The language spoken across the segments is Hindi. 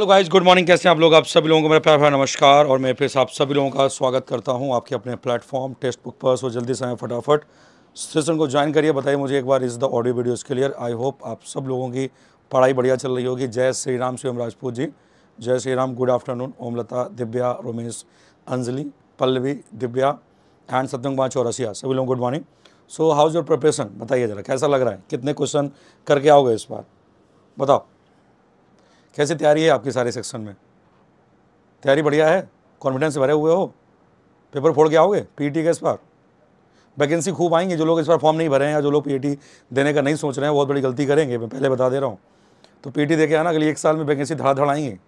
हेलो गाइस गुड मॉर्निंग कैसे हैं आप लोग? आप सभी लोगों को मेरा प्यार भरा नमस्कार और मैं फिर से आप सभी लोगों का स्वागत करता हूँ आपके अपने प्लेटफॉर्म टेक्स्ट बुक पर। सो जल्दी से आए फटाफट। सेशन को ज्वाइन करिए। बताइए मुझे एक बार इस the audio videos clear I hope आप सब लोगों की पढ़ाई बढ़िया चल रही होगी। जय श्री राम। शिवम राजपूत जी। जय Shri Ram. Good afternoon Omlata Divya, Romesh, Anjali, Pallavi, Divya and Satyam और चौरसिया। सभी लोग good morning so how's your preparation बताइए ज़रा, कैसा लग रहा है? कितने क्वेश्चन करके आओगे इस बार? बताओ। कैसी तैयारी है आपकी सारे सेक्शन में? तैयारी बढ़िया है? कॉन्फिडेंस भरे हुए हो? पेपर फोड़ के आओगे? पीटी के इस बार? वैकेंसी खूब आएँगे जो लोग इस बार फॉर्म नहीं भरे हैं या जो लोग पीटी देने का नहीं सोच रहे हैं, बहुत बड़ी गलती करेंगे। मैं पहले बता दे रहा हूँ। तो पीटी दे के आना, अगली एक साल में वैकेंसी धड़ा धड़ आएँगे।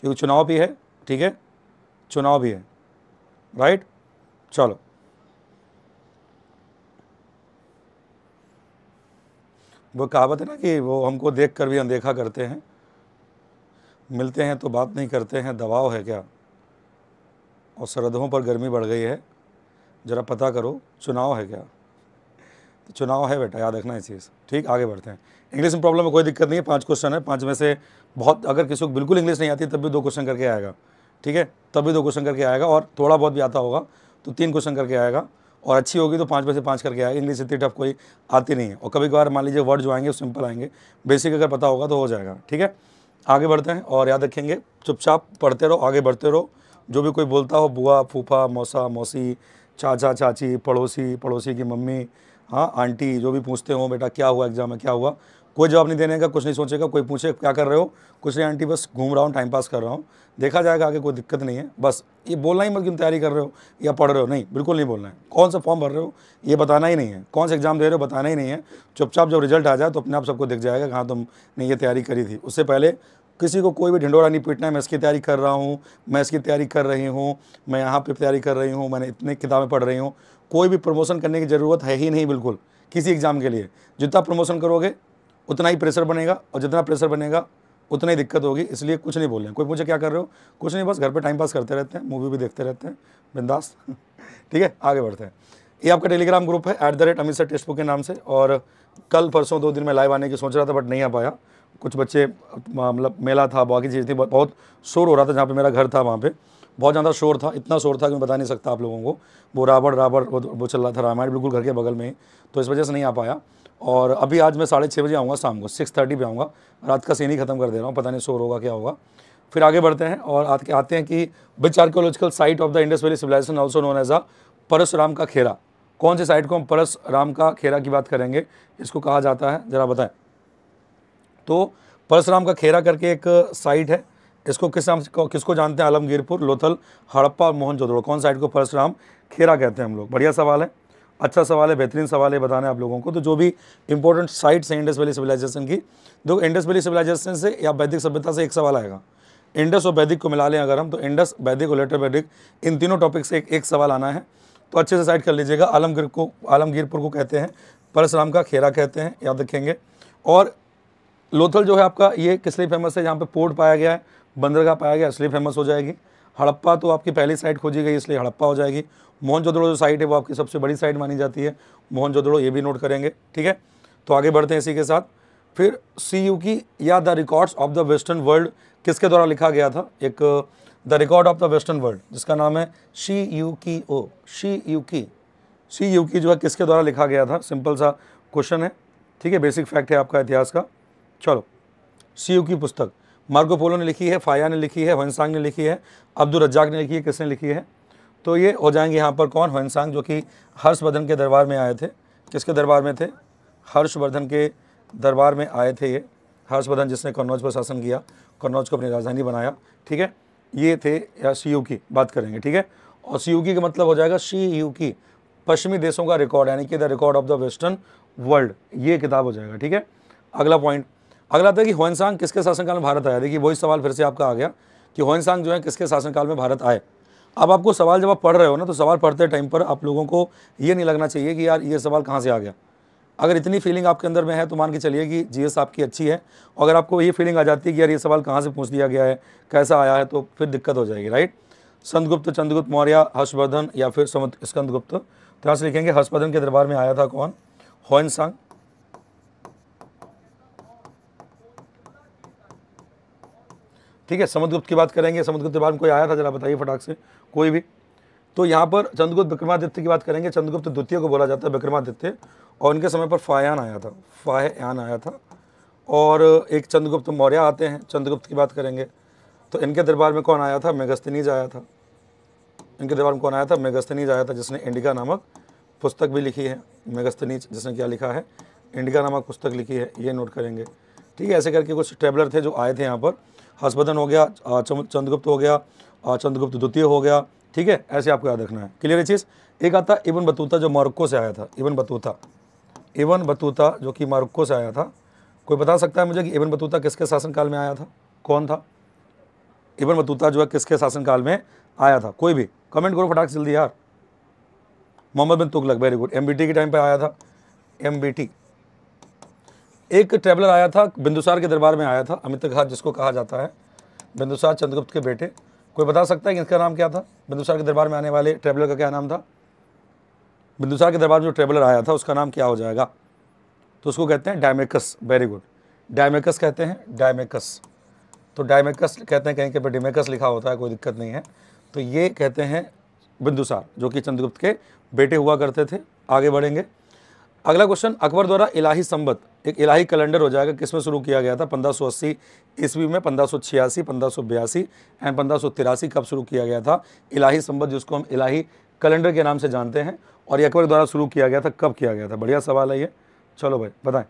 क्योंकि चुनाव भी है, ठीक है? चुनाव भी है। राइट चलो। वो कहावत है ना कि वो हमको देख कर भी अनदेखा करते हैं। मिलते हैं तो बात नहीं करते हैं, दबाव है क्या? और सरहदों पर गर्मी बढ़ गई है। ज़रा पता करो, चुनाव है क्या? तो चुनाव है बेटा, याद रखना ये चीज़। ठीक, आगे बढ़ते हैं। इंग्लिश में प्रॉब्लम में कोई दिक्कत नहीं है, पाँच क्वेश्चन है। पाँच में से बहुत, अगर किसी को बिल्कुल इंग्लिश नहीं आती, तब भी दो क्वेश्चन करके आएगा। ठीक है? तब भी दो क्वेश्चन करके आएगा और थोड़ा बहुत भी आता होगा तो तीन क्वेश्चन करके आएगा। और अच्छी होगी तो पाँच में से पाँच करके आएगा। इंग्लिश इतनी टफ कोई आती नहीं है। और कभी कभार मान लीजिए वर्ड जो आएँगे सिंपल आएँगे। बेसिक अगर पता होगा तो हो जाएगा। ठीक है? आगे बढ़ते हैं और याद रखेंगे, चुपचाप पढ़ते रहो, आगे बढ़ते रहो। जो भी कोई बोलता हो, बुआ, फूफा, मौसा, मौसी, चाचा, चाची, पड़ोसी पड़ोसी की मम्मी हाँ आंटी, जो भी पूछते हो, बेटा, क्या हुआ, एग्ज़ाम में क्या हुआ कोई जवाब नहीं देने का, कुछ नहीं सोचेगा, कोई पूछे क्या कर रहे हो। कुछ नहीं, आंटी, बस घूम रहा हूँ टाइम पास कर रहा हूँ। देखा जाएगा आगे, कोई दिक्कत नहीं है। बस ये बोलना ही मत क्यों तैयारी कर रहे हो या पढ़ रहे हो। नहीं, बिल्कुल नहीं बोलना है। कौन सा फॉर्म भर रहे हो, ये बताना ही नहीं है। कौन सा एग्ज़ाम दे रहे हो, बताना ही नहीं है। चुपचाप जब रिज़ल्ट आ जाए तो अपने आप सबको दिख जाएगा कि कहाँ तुमने ये तैयारी करी थी। उससे पहले किसी को कोई भी ढिंडोरा नहीं पीटना है, मैं इसकी तैयारी कर रहा हूँ, मैं इसकी तैयारी कर रही हूँ, मैं यहाँ पे तैयारी कर रही हूँ, मैंने इतने किताबें पढ़ रही हूँ। कोई भी प्रमोशन करने की ज़रूरत है ही नहीं बिल्कुल, किसी एग्ज़ाम के लिए। जितना प्रमोशन करोगे उतना ही प्रेशर बनेगा और जितना प्रेशर बनेगा उतना ही दिक्कत होगी इसलिए कुछ नहीं बोल रहे हैं। कोई मुझे क्या कर रहे हो? कुछ नहीं बस घर पर टाइम पास करते रहते हैं मूवी भी देखते रहते हैं। बिंदास। ठीक है आगे बढ़ते हैं। ये आपका टेलीग्राम ग्रुप है at the rate Amit sir test book के नाम से और कल परसों दो दिन में लाइव आने की सोच रहा था बट नहीं आ पाया। कुछ बच्चे मतलब मेला था बाकी चीज़ थी बहुत शोर हो रहा था जहाँ पे मेरा घर था वहाँ पे। बहुत ज़्यादा शोर था इतना शोर था कि मैं बता नहीं सकता आप लोगों को। वो रावण रावण वो, वो चल रहा था रामायण बिल्कुल घर के बगल में ही। तो इस वजह से नहीं आ पाया। और अभी आज मैं साढ़े छः बजे आऊँगा शाम को सिक्स थर्टी पर आऊँगा। रात का सीन ही ख़त्म कर दे रहा हूँ, पता नहीं शोर होगा क्या होगा। फिर आगे बढ़ते हैं और आते आते हैं कि which archaeological site of the Indus valley civilization also known as a Parshuram का खेरा कौन से साइट को हम परशुराम का खेरा की बात करेंगे, इसको कहा जाता है, ज़रा बताएँ। तो परशुराम का खेरा करके एक साइट है, इसको किस नाम किसको जानते हैं? आलमगीरपुर, लोथल, हड़प्पा और मोहन कौन साइट को परशुराम खेरा कहते हैं हम लोग? बढ़िया सवाल है। अच्छा सवाल है बेहतरीन सवाल है बताना आप लोगों को। तो जो भी इंपॉर्टेंट साइट्स हैं इंडस वैली सिविलाइजेशन की तो इंडस वैली सिविलाइजेशन से या वैदिक सभ्यता से एक सवाल आएगा। इंडस और वैदिक को मिला लें अगर हम तो इंडस वैदिक और लेटर वैदिक इन तीनों टॉपिक से एक, एक सवाल आना है। तो अच्छे से साइड कर लीजिएगा आलमगीर को आलमगीरपुर को कहते हैं परशुराम का खेरा कहते हैं याद रखेंगे। और लोथल जो है आपका ये किस लिए फ़ेमस है? जहाँ पर पोर्ट पाया गया है बंदरगाह पाया गया इसलिए फ़ेमस हो जाएगी। हड़प्पा तो आपकी पहली साइट खोजी गई, इसलिए हड़प्पा हो जाएगी। मोहनजोदड़ो जो साइट है, वो आपकी सबसे बड़ी साइट मानी जाती है। मोहनजोदड़ो ये भी नोट करेंगे, ठीक है? तो आगे बढ़ते हैं इसी के साथ। फिर सी यू की या the records of the western world किसके द्वारा लिखा गया था? एक the record of the western world जिसका नाम है शी यू की ओ शी यू की सी यू की जो है किसके द्वारा लिखा गया था? सिंपल सा क्वेश्चन है, ठीक है? बेसिक फैक्ट है आपका इतिहास का। चलो सी यू की पुस्तक। मार्को पोलो ने लिखी है, फाया ने लिखी है हंसांग ने लिखी है, अब्दुल रज्जाक ने लिखी है, किसने लिखी है? तो ये हो जाएँगे यहाँ पर कौन? हंसांग जो कि हर्षवर्धन के दरबार में आए थे। किसके दरबार में थे? हर्षवर्धन के दरबार में आए थे ये। हर्षवर्धन जिसने कन्नौज पर शासन किया, कन्नौज को अपनी राजधानी बनाया, ठीक है? ये थे या सी की बात करेंगे, ठीक है? और सी का मतलब हो जाएगा सी यू की पश्चिमी देशों का रिकॉर्ड, यानी कि the record of the western world, ये किताब हो जाएगा, ठीक है? अगला पॉइंट अगला है कि होनसांग किसके शासनकाल में भारत आया? देखिए, वही सवाल फिर से आपका आ गया कि होनसांग जो है किसके शासनकाल में भारत आए? अब आपको सवाल जब आप पढ़ रहे हो ना तो सवाल पढ़ते टाइम पर आप लोगों को ये नहीं लगना चाहिए कि यार ये सवाल कहाँ से आ गया? अगर इतनी फीलिंग आपके अंदर में है तो मान के चलिए कि जीएस आपकी अच्छी है, और अगर आपको ये फीलिंग आ जाती है कि यार ये सवाल कहाँ से पूछ दिया गया है, कैसा आया है तो फिर दिक्कत हो जाएगी राइट संतगुप्त, चंद्रगुप्त, मौर्य, हर्षवर्धन या फिर स्कंदगुप्त। तो यहाँ से लिखेंगे, हर्षवर्धन के दरबार में आया था कौन? होनसांग ठीक है, समुद्रगुप्त की बात करेंगे, समुद्रगुप्त के बाद में कोई आया था, जरा बताइए फटाक से, कोई भी। तो यहाँ पर चंद्रगुप्त विक्रमादित्य की बात करेंगे, चंद्रगुप्त द्वितीय को बोला जाता है विक्रमादित्य, और उनके समय पर फायान आया था, फायान आया था। और एक चंद्रगुप्त मौर्य आते हैं, चंद्रगुप्त की बात करेंगे तो इनके दरबार में कौन आया था? मेगस्तनीज आया था। इनके दरबार में कौन आया था? मेगस्तनीज आया था, जिसने इंडिका नामक पुस्तक भी लिखी है मेगस्तनीज जिसने क्या लिखा है? इंडिका नामक पुस्तक लिखी है, ये नोट करेंगे। ठीक है, ऐसे करके कुछ ट्रेवलर थे जो आए थे यहाँ पर हर्षवर्धन हो गया चंद्रगुप्त हो गया चंद्रगुप्त द्वितीय हो गया, ठीक है? ऐसे आपको याद रखना है। क्लियर है चीज़? एक आता इवन बतूता जो मोरक्को से आया था, इवन बतूता। इवन बतूता जो कि मोरक्को से आया था। कोई बता सकता है मुझे कि इवन बतूता किसके शासनकाल में आया था? कौन था? इवन बतूता जो है किसके शासनकाल में आया था? कोई भी। कमेंट करो फटाक जल्दी यार। Mohammad bin Tughlaq very good MBT के टाइम पर आया था। एमबीटी एक ट्रेवलर आया था, बिंदुसार के दरबार में आया था, अमित घाट, जिसको कहा जाता है, बिंदुसार चंद्रगुप्त के बेटे। कोई बता सकता है कि इसका नाम क्या था? बिंदुसार के दरबार में आने वाले ट्रेवलर का क्या नाम था? बिंदुसार के दरबार में जो ट्रेवलर आया था, उसका नाम क्या हो जाएगा? तो उसको कहते हैं डायमेकस वेरी गुड डायमेकस कहते हैं डायमेकस तो डायमेकस कहते हैं कहीं के पर डिमेकस लिखा होता है, कोई दिक्कत नहीं है। तो ये कहते हैं बिंदुसार, जो कि चंद्रगुप्त के बेटे हुआ करते थे, आगे बढ़ेंगे। अगला क्वेश्चन, अकबर द्वारा इलाही संबत, एक इलाही कैलेंडर हो जाएगा, किसमें शुरू किया गया था? 1580 ईस्वी में 1586 1582 एंड पंद्रह कब शुरू किया गया था? इलाही संबत, जिसको हम इलाही कैलेंडर के नाम से जानते हैं, और ये अकबर द्वारा शुरू किया गया था, कब किया गया था? बढ़िया सवाल है ये। चलो भाई, बताएँ।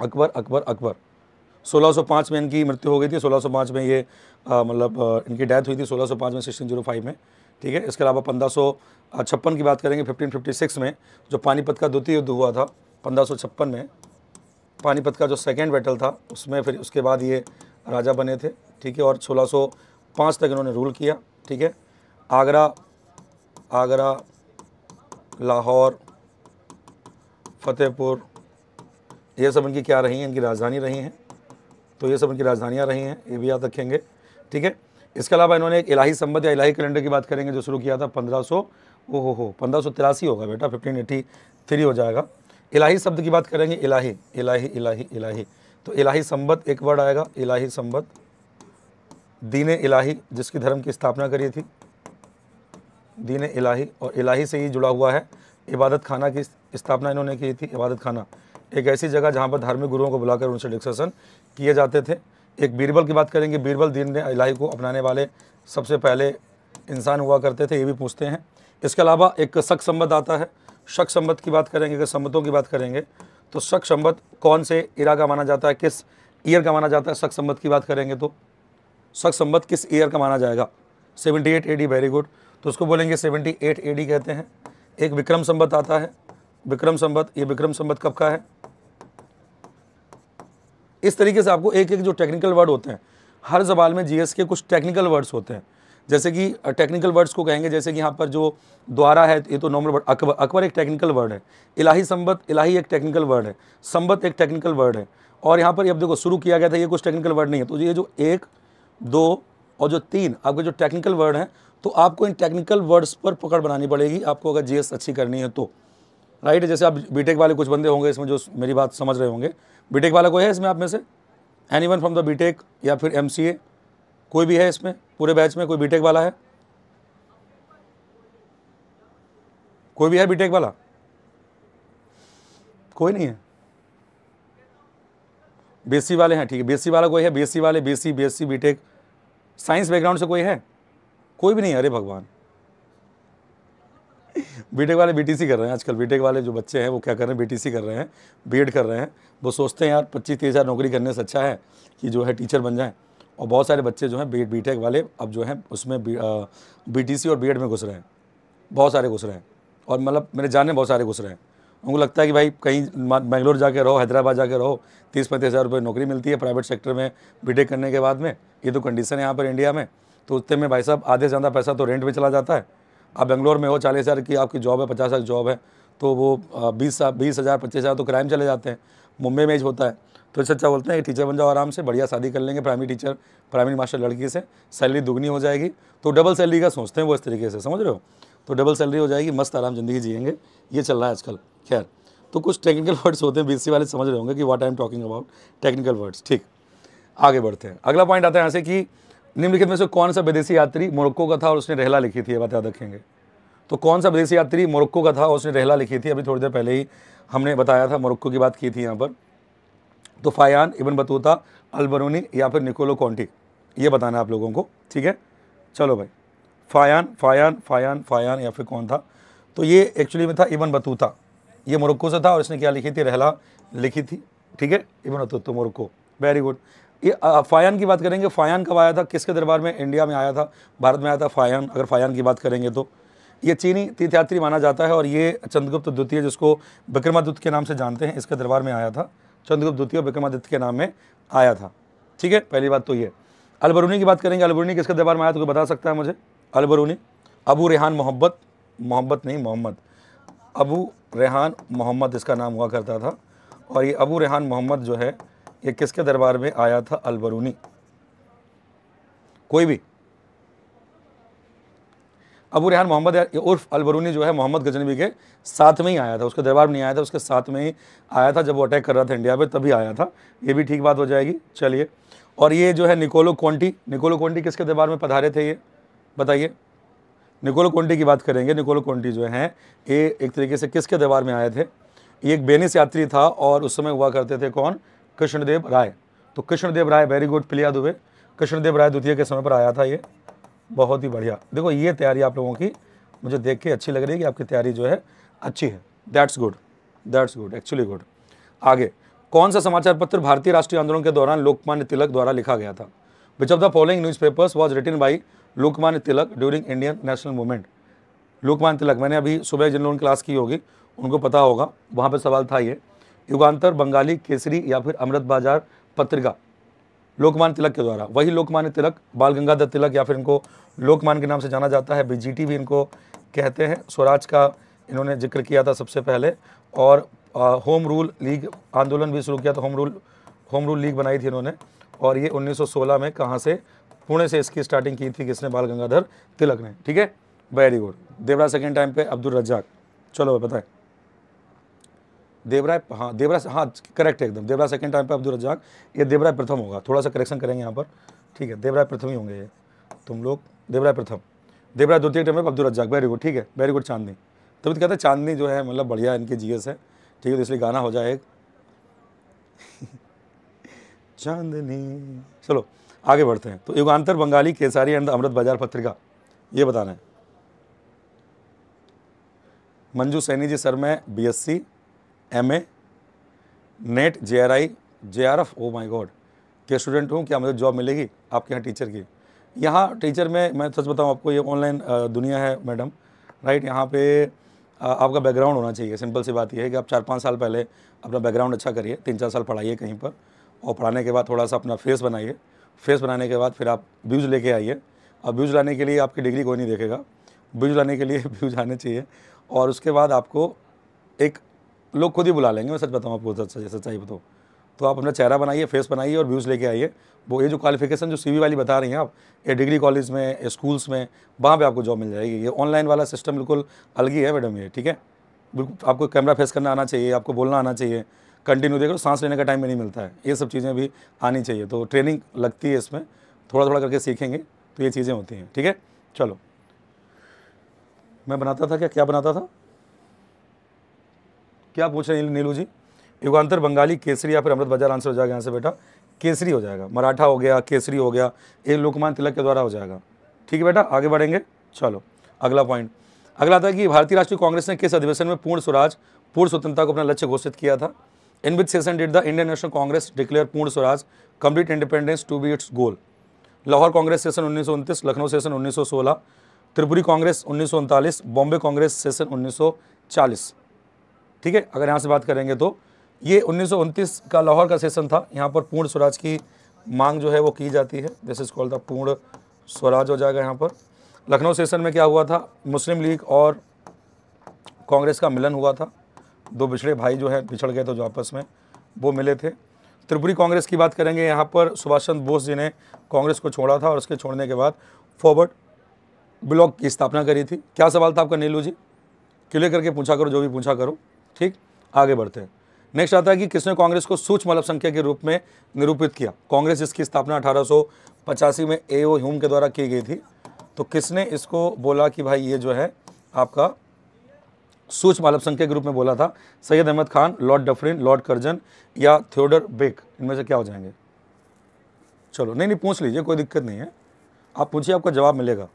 अकबर अकबर अकबर। 1605 में इनकी मृत्यु हो गई थी 1605 में ये मतलब इनकी डेथ हुई थी 1605 में 1605 में। ठीक है? इसके अलावा पंद्रह छप्पन की बात करेंगे 1556 में, जो पानीपत का द्वितीय युद्ध हुआ था, पंद्रह में, पानीपत का जो सेकेंड बैटल था, उसमें फिर उसके बाद ये राजा बने थे, ठीक है? और 1605 तक इन्होंने रूल किया, ठीक है? आगरा आगरा, लाहौर, फतेहपुर, ये सब इनकी क्या रही हैं? इनकी राजधानी रही हैं। तो ये सब इनकी राजधानियाँ रही हैं, ये भी याद रखेंगे, ठीक है? इसके अलावा इन्होंने एक इलाही संबंध या इलाही कैलेंडर की बात करेंगे जो शुरू किया था, पंद्रह सौ ओ हो हो पंद्रह सौ तिरासी होगा बेटा फिफ्टीन एटी थ्री हो जाएगा। इलाही शब्द की बात करेंगे, इलाही इलाही इलाही इलाही। तो इलाही संबत एक वर्ड आएगा, इलाही संबत दीन इलाही, जिसकी धर्म की स्थापना करी थी। दीन इलाही, और इलाही से ही जुड़ा हुआ है। इबादत खाना की स्थापना इन्होंने की थी, इबादत खाना। एक ऐसी जगह जहाँ पर धार्मिक गुरुओं को बुलाकर उनसे डिस्कशन किए जाते थे। एक बीरबल की बात करेंगे, बीरबल दीन इलाही को अपनाने वाले सबसे पहले इंसान हुआ करते थे, ये भी पूछते हैं। इसके अलावा एक शक संबद्ध आता है। शक संबद्ध की बात करेंगे, अगर संबतों की बात करेंगे तो शक संबद्ध कौन से इरा का माना जाता है, किस ईयर का माना जाता है, शक संबद्ध की बात करेंगे तो। शक संबद्ध किस ईयर का माना जाएगा? Seventy eight A D very good तो उसको बोलेंगे सेवेंटी एट ए डी कहते हैं। एक विक्रम संबद्ध आता है। विक्रम संबद्ध ये विक्रम संबद्ध कब का है? इस तरीके से आपको एक एक जो टेक्निकल वर्ड होते हैं, हर जबान में जीएस के कुछ टेक्निकल वर्ड्स होते हैं। जैसे कि टेक्निकल वर्ड्स को कहेंगे, जैसे कि यहाँ पर जो द्वारा है, ये तो नॉर्मल वर्ड अकबर अकबर एक टेक्निकल वर्ड है, इलाही संबत, इलाही एक टेक्निकल वर्ड है, संबत एक टेक्निकल वर्ड है। और यहाँ पर अब देखो, शुरू किया गया था, ये कुछ टेक्निकल वर्ड नहीं है तो ये जो एक, दो और जो तीन, आपके जो टेक्निकल वर्ड हैं तो आपको इन टेक्निकल वर्ड्स पर पकड़ बनानी पड़ेगी, आपको अगर जीएस अच्छी करनी है तो। राइट जैसे आप बीटेक वाले कुछ बंदे होंगे, इसमें जो मेरी बात समझ रहे होंगे बीटेक वाला कोई है इसमें आप में से? Any one from the BTech या फिर एमसीए कोई भी है इसमें? पूरे बैच में कोई बीटेक वाला है? कोई भी है बीटेक वाला? कोई नहीं है। बीएससी वाले हैं, ठीक है। बीएससी वाला कोई है? बीएससी वाले BSc BSc BTech science background से कोई है? कोई भी नहीं है, अरे भगवान। बीटेक वाले बीटीसी कर रहे हैं आजकल। बीटेक वाले जो बच्चे हैं, वो क्या कर रहे हैं? बीटीसी कर रहे हैं बीएड कर रहे हैं। वो सोचते हैं, यार, पच्चीस तीस हज़ार नौकरी करने से अच्छा है कि जो है टीचर बन जाएँ। और बहुत सारे बच्चे जो हैं बी बीटेक वाले अब जो हैं, उसमें बी टी सी और बी में घुस रहे हैं। बहुत सारे घुस रहे हैं। और मतलब मेरे जाने बहुत सारे घुस रहे हैं। उनको लगता है कि भाई, कहीं बेंगलोर जाके रहो, हैदराबाद जाके रहो, तीस पैंतीस हज़ार रुपये नौकरी मिलती है प्राइवेट सेक्टर में बीटेक करने के बाद में। ये तो कंडीशन है यहाँ पर इंडिया में। तो उतने में भाई साहब, आधे से ज़्यादा पैसा तो रेंट में चला जाता है। आप बेंगलोर में हो, चालीस हज़ार की आपकी जॉब है, पचास हज़ार जॉब है तो वो बीस बीस हज़ार, पच्चीस हज़ार तो क्राइम चले जाते हैं। मुंबई में ही होता है। तो इससे अच्छा बोलते हैं टीचर बन जाओ आराम से, बढ़िया शादी कर लेंगे प्राइमरी टीचर प्राइमरी मास्टर लड़की से सैलरी दुगनी हो जाएगी। तो डबल सैलरी का सोचते हैं वो इस तरीके से, समझ रहे हो? तो डबल सैलरी हो जाएगी, मस्त आराम ज़िंदगी जियेंगे ये चल रहा है आजकल, खैर। तो कुछ टेक्निकल वर्ड्स होते हैं बीसी वाले समझ रहे होंगे कि what I am talking about technical words ठीक। आगे बढ़ते हैं। अगला पॉइंट आता है यहाँ से कि निम्नलिखित में से कौन सा विदेशी यात्री मोरक्को का था और उसने रहला लिखी थी? ये बात याद रखेंगे। तो कौन सा विदेशी यात्री मोरक्को का था और उसने रहला लिखी थी? अभी थोड़ी देर पहले ही हमने बताया था, मोरक्को की बात की थी यहाँ पर। तो फायान, इबन बतूता, अलबरूनी या फिर निकोलो कॉन्टी ये बताना आप लोगों को, ठीक है? चलो भाई। फायान फायान फायान फायान या फिर कौन था? तो ये एक्चुअली में था इबन बतूता। ये मोरक्को से था और इसने क्या लिखी थी? रहला लिखी थी, ठीक है? Ibn Battuta Morocco. Very good ये फ़ायान की बात करेंगे, फ़ायान कब आया था, किसके दरबार में इंडिया में आया था, भारत में आया था फ़ायान, अगर फ़ायान की बात करेंगे तो। ये चीनी तीर्थयात्री माना जाता है और ये चंद्रगुप्त द्वितीय, जिसको विक्रमादित्य के नाम से जानते हैं, इसके दरबार में आया था। चंद्रगुप्त द्वितीय विक्रमादित्य के नाम में आया था। ठीक है, पहली बात तो ये। अलबरूनी की बात करेंगे, अलबरूनी किसके दरबार में आया तो कोई बता सकता है मुझे? अलबरूनी। अबू रेहान मोहब्बत मोहब्बत नहीं, मोहम्मद। अबू रेहान मोहम्मद इसका नाम हुआ करता था। और ये अबू रेहान मोहम्मद जो है ये किसके दरबार में आया था? अलबरूनी। कोई भी। अबू रेहान मोहम्मद उर्फ़ अलबरूनी जो है, मोहम्मद गजनबी के साथ में ही आया था। उसके दरबार में नहीं आया था, उसके साथ में ही आया था। जब वो अटैक कर रहा था इंडिया पे, तभी आया था। ये भी ठीक बात हो जाएगी। चलिए। और ये जो है, निकोलो क्वांटी निकोलो क्वांटी किसके दरबार में पधारे थे ये? बताइए। निकोलो क्वांटी की बात करेंगे। निकोलो क्वांटी जो है, ये एक तरीके से किसके दरबार में आए थे? ये एक बेनिस यात्री था और उस समय हुआ करते थे कौन? कृष्णदेव राय। तो कृष्णदेव राय वेरी गुड प्लिया दुबे। कृष्णदेव राय द्वितीय के समय पर आया था ये। बहुत ही बढ़िया। देखो, ये तैयारी आप लोगों की मुझे देख के अच्छी लग रही है कि आपकी तैयारी जो है अच्छी है। That's good that's good actually good आगे, कौन सा समाचार पत्र भारतीय राष्ट्रीय आंदोलन के दौरान लोकमान्य तिलक द्वारा लिखा गया था? Which of the following news papers was written by Lokmanya Tilak during Indian national movement Lokmanya Tilak, मैंने अभी सुबह जिन लोगों क्लास की होगी, उनको पता होगा। वहाँ पर सवाल था ये। युगांतर बंगाली केसरी या फिर अमृत बाज़ार पत्रिका। लोकमान्य तिलक के द्वारा। वही लोकमान्य तिलक बाल गंगाधर तिलक या फिर इनको लोकमान के नाम से जाना जाता है। बीजीटी भी इनको कहते हैं। स्वराज का इन्होंने ज़िक्र किया था सबसे पहले। और आ, होम रूल लीग आंदोलन भी शुरू किया था। Home rule home rule league बनाई थी इन्होंने। और ये 1916 में कहाँ से पुणे से इसकी स्टार्टिंग की थी किसने? बाल गंगाधर तिलक ने। ठीक है? Very good Devra second time पे अब्दुल रज्जाक। चलो बताएँ देवराय हाँ देवराय हाँ करेक्ट है एकदम। देवराय सेकंड टाइम पे अब्दुल रजाक ये देवराय प्रथम होगा। थोड़ा सा करेक्शन करेंगे यहाँ पर। ठीक है, देवराय प्रथम ही होंगे ये। तुम लोग, देवराय प्रथम। देवराय द्वितीय टाइम पे अब्दुल रजाक वेरी गुड ठीक है वेरी गुड चांदनी। तभी तो कहते हैं चांदनी जो है मतलब बढ़िया इनकी जी है। ठीक है तो इसलिए गाना हो जाए एक। चांदनी। चलो, आगे बढ़ते हैं। तो युगान्तर बंगाली केसारी एंड अमृत बाज़ार पत्रिका, ये बताना है। मंजू सैनी जी सर मैं BSc M A NET J R I J R F O my god के स्टूडेंट हूँ, क्या मुझे जॉब मिलेगी आपके यहाँ टीचर की? यहाँ टीचर में, मैं सच बताऊँ आपको, ये ऑनलाइन दुनिया है मैडम राइट यहाँ पे आपका बैकग्राउंड होना चाहिए। सिंपल सी बात यह है कि आप चार पाँच साल पहले अपना बैकग्राउंड अच्छा करिए तीन चार साल पढ़ाइए कहीं पर और पढ़ाने के बाद थोड़ा सा अपना फेस बनाइए। फेस बनाने के बाद फिर आप व्यूज़ लेके आइए। और व्यूज़ लाने के लिए आपकी डिग्री कोई नहीं देखेगा। व्यूज़ लाने के लिए व्यूज़ आने चाहिए और उसके बाद आपको एक लोग खुद ही बुला लेंगे, मैं सच बताऊँ आपको सच्चाई बताओ तो आप अपना चेहरा बनाइए फेस बनाइए और व्यूज़ लेके आइए। वो ये जो क्वालिफिकेशन जो सीवी वाली बता रही हैं आप, ये डिग्री कॉलेज में स्कूल्स में, वहाँ पे आपको जॉब मिल जाएगी। ये ऑनलाइन वाला सिस्टम बिल्कुल अलग ही है मैडम ये, ठीक है? बिल्कुल, आपको कैमरा फेस करना आना चाहिए, आपको बोलना आना चाहिए। कंटिन्यू देख, सांस लेने का टाइम भी नहीं मिलता है। ये सब चीज़ें भी आनी चाहिए। तो ट्रेनिंग लगती है इसमें थोड़ा थोड़ा करके सीखेंगे तो ये चीज़ें होती हैं, ठीक है? चलो। मैं बनाता था क्या? क्या बनाता था? क्या पूछ रहे हैं नीलू जी? युगांतर बंगाली केसरी, या फिर अमृत बाज़ार आंसर हो जाएगा यहाँ से बेटा। केसरी हो जाएगा, मराठा हो गया, केसरी हो गया, ये लोकमान तिलक के द्वारा हो जाएगा। ठीक है बेटा, आगे बढ़ेंगे। चलो, अगला पॉइंट अगला था कि भारतीय राष्ट्रीय कांग्रेस ने किस अधिवेशन में पूर्ण स्वराज, पूर्ण स्वतंत्रता को अपना लक्ष्य घोषित किया था? In which session did the Indian national Congress declare Purna Swaraj, complete independence to be its goal. Lahore Congress session उन्नीस लखनऊ सेशन उन्नीस सौ सोलह, त्रिपुरी कांग्रेस उन्नीस सौ उनतालीस, बॉम्बे कांग्रेस सेशन उन्नीस सौ चालीस। ठीक है, अगर यहाँ से बात करेंगे तो। ये उन्नीस सौ उनतीस का लाहौर का सेशन था। यहाँ पर पूर्ण स्वराज की मांग जो है वो की जाती है। दिस इज़ कॉल्ड द पूर्ण स्वराज हो जाएगा यहाँ पर। लखनऊ सेशन में क्या हुआ था? मुस्लिम लीग और कांग्रेस का मिलन हुआ था। दो बिछड़े भाई जो है बिछड़ गए थे जो आपस में, वो मिले थे। त्रिपुरी कांग्रेस की बात करेंगे। यहाँ पर सुभाष चंद्र बोस जी ने कांग्रेस को छोड़ा था और उसके छोड़ने के बाद फॉरवर्ड ब्लॉक की स्थापना करी थी। क्या सवाल था आपका नीलू जी? क्लियर करके पूछा करो, जो भी पूछा करो। ठीक? आगे बढ़ते हैं। नेक्स्ट आता है कि किसने कांग्रेस को सूक्ष्म अल्पसंख्यक के रूप में निरूपित किया? कांग्रेस इसकी स्थापना अठारह में ए ओ ह्यूम के द्वारा की गई थी। तो किसने इसको बोला कि भाई ये जो है आपका सूक्ष्म अल्पसंख्यक के रूप में बोला था? Syed Ahmed Khan, Lord Dufferin, Lord Curzon या थियोडर बेक? इनमें से क्या हो जाएँगे? चलो, नहीं नहीं, पूछ लीजिए, कोई दिक्कत नहीं है। आप पूछिए, आपका जवाब मिलेगा।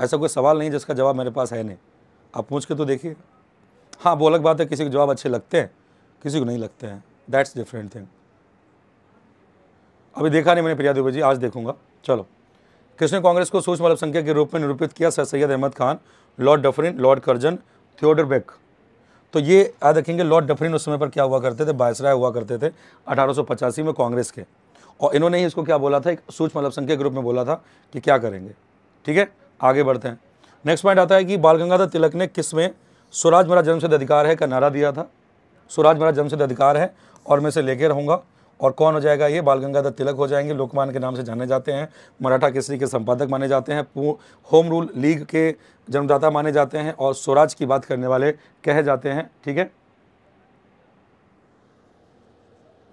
ऐसा कोई सवाल नहीं जिसका जवाब मेरे पास है नहीं। आप पूछ के तो देखिए। हाँ वो अलग बात है, किसी को जवाब अच्छे लगते हैं, किसी को नहीं लगते हैं। दैट्स डिफरेंट थिंग अभी देखा नहीं मैंने प्रिया दुबे जी, आज देखूँगा। चलो। किसने कांग्रेस को सूक्ष्म अल्पसंख्यक के रूप में निरूपित किया? Sir Syed Ahmed Khan, Lord Dufferin, Lord Curzon, Theodore Beck. तो ये याद रखेंगे, लॉर्ड डफरिन उस समय पर क्या हुआ करते थे? बायसराय हुआ करते थे, अठारह में कांग्रेस के। और इन्होंने ही इसको क्या बोला था? एक सूक्ष्म अल्पसंख्यक के रूप में बोला था कि क्या करेंगे। ठीक है? आगे बढ़ते हैं। नेक्स्ट पॉइंट आता है कि बाल गंगाधर तिलक ने किसमें स्वराज मेरा जन्मसिद्ध अधिकार है का नारा दिया था। स्वराज मेरा जन्मसिद्ध अधिकार है और मैं इसे लेके रहूँगा। और कौन हो जाएगा ये? बाल गंगाधर तिलक हो जाएँगे। लोकमान के नाम से जाने जाते हैं। मराठा केसरी के संपादक माने जाते हैं। होम रूल लीग के जन्मदाता माने जाते हैं और स्वराज की बात करने वाले कहे जाते हैं। ठीक है?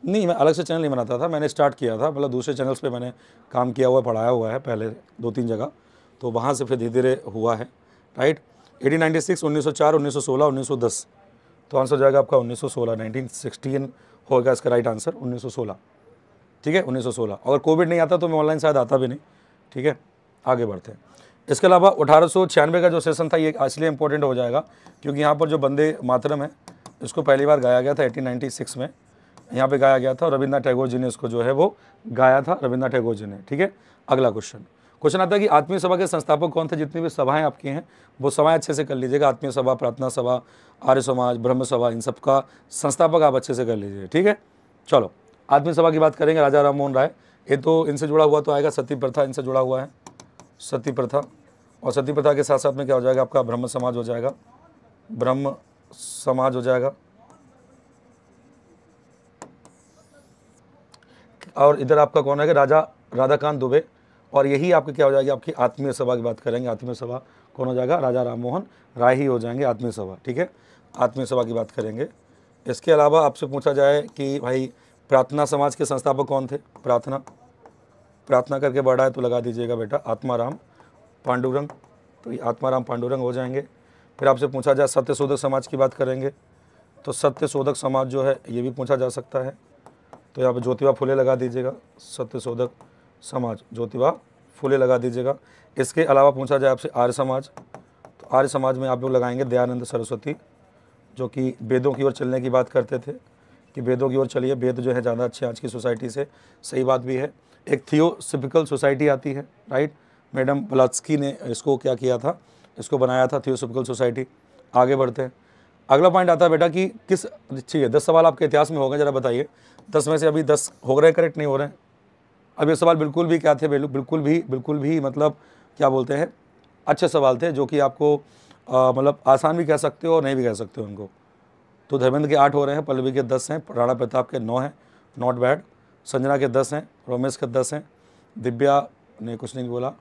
नहीं, मैं अलग से चैनल नहीं बनाता था। मैंने स्टार्ट किया था। मतलब दूसरे चैनल्स पे मैंने काम किया हुआ, पढ़ाया हुआ है पहले दो तीन जगह। तो वहाँ से फिर धीरे धीरे हुआ है। राइट एटीन नाइन्टी सिक्स उन्नीस सौ चार, उन्नीस सौ सोलह, उन्नीस सौ दस। तो आंसर हो जाएगा आपका उन्नीस सौ सोलह सिक्सटीन होगा इसका राइट आंसर उन्नीस सौ सोलह। ठीक है? उन्नीस सौ सोलह। अगर कोविड नहीं आता तो मैं ऑनलाइन शायद आता भी नहीं। ठीक है? आगे बढ़ते हैं। इसके अलावा अठारह सौ छियानवे का जो सेशन था, ये इसलिए इंपॉर्टेंट हो जाएगा क्योंकि यहाँ पर जो बंदे मातरम है, इसको पहली बार गाया गया था एटीन सिक्स में। यहाँ पे गाया गया था और टैगोर जी ने इसको जो है वो गाया था रविंद्रनाथ टैगोर जी ने। ठीक है? अगला क्वेश्चन क्वेश्चन आता है कि आत्मीय सभा के संस्थापक कौन थे? जितनी भी सभाएँ आपकी हैं, वो सभाएँ अच्छे से कर लीजिएगा। आत्मीय सभा, प्रार्थना सभा, आर्य समाज, ब्रह्म सभा, इन सब का संस्थापक आप अच्छे से कर लीजिए, ठीक है? चलो, आत्मीय सभा की बात करेंगे, राजा राम मोहन राय। ये तो इनसे जुड़ा हुआ तो आएगा, सती प्रथा इनसे जुड़ा हुआ है। सती प्रथा, और सती प्रथा के साथ साथ में क्या हो जाएगा? आपका ब्रह्म समाज हो जाएगा। ब्रह्म समाज हो जाएगा। और इधर आपका कौन है? राजा राधाकांत दुबे। और यही आपकी क्या हो जाएगी? आपकी आत्मीय सभा की बात करेंगे। आत्मीय सभा कौन हो जाएगा? राजा राम मोहन राय ही हो जाएँगे आत्मीय सभा, ठीक है? आत्मीय सभा की बात करेंगे। इसके अलावा आपसे पूछा जाए कि भाई प्रार्थना समाज के संस्थापक कौन थे? प्रार्थना। प्रार्थना करके बढ़ा है तो लगा दीजिएगा बेटा। आत्माराम पांडुरंग। तो ये आत्माराम पांडुरंग हो जाएँगे। फिर आपसे पूछा जाए सत्यशोधक समाज की बात करेंगे। तो सत्यशोधक समाज जो है, ये भी पूछा जा सकता है। तो यहाँ पर ज्योतिबा फुले लगा दीजिएगा, सत्यशोधक। समाज, ज्योतिबा, फूले लगा दीजिएगा। इसके अलावा पूछा जाए आपसे आर्य समाज तो आर्य समाज में आप लोग लगाएँगे दयानंद सरस्वती, जो कि वेदों की ओर चलने की बात करते थे, कि वेदों की ओर चलिए, वेद जो है ज़्यादा अच्छे आज की सोसाइटी से, सही बात भी है। एक थियोसिपिकल सोसाइटी आती है, राइट? मैडम ब्लास्की ने इसको क्या किया था? इसको बनाया था थियोसिपिकल सोसाइटी। आगे बढ़ते हैं। अगला पॉइंट आता है बेटा कि किस ठीक है दस सवाल आपके इतिहास में हो गए, ज़रा बताइए। दस में से अभी दस हो रहे हैं, करेक्ट नहीं हो रहे हैं? अब ये सवाल बिल्कुल भी क्या थे? बिल्कुल भी बिल्कुल भी मतलब क्या बोलते हैं? अच्छे सवाल थे जो कि आपको मतलब आसान भी कह सकते हो और नहीं भी कह सकते हो उनको। तो धर्मेंद्र के आठ हो रहे हैं, पल्लवी के दस हैं, राणा प्रताप के नौ हैं नॉट बैड संजना के दस हैं, रोमेश के दस हैं, दिव्या ने कुछ नहीं बोला।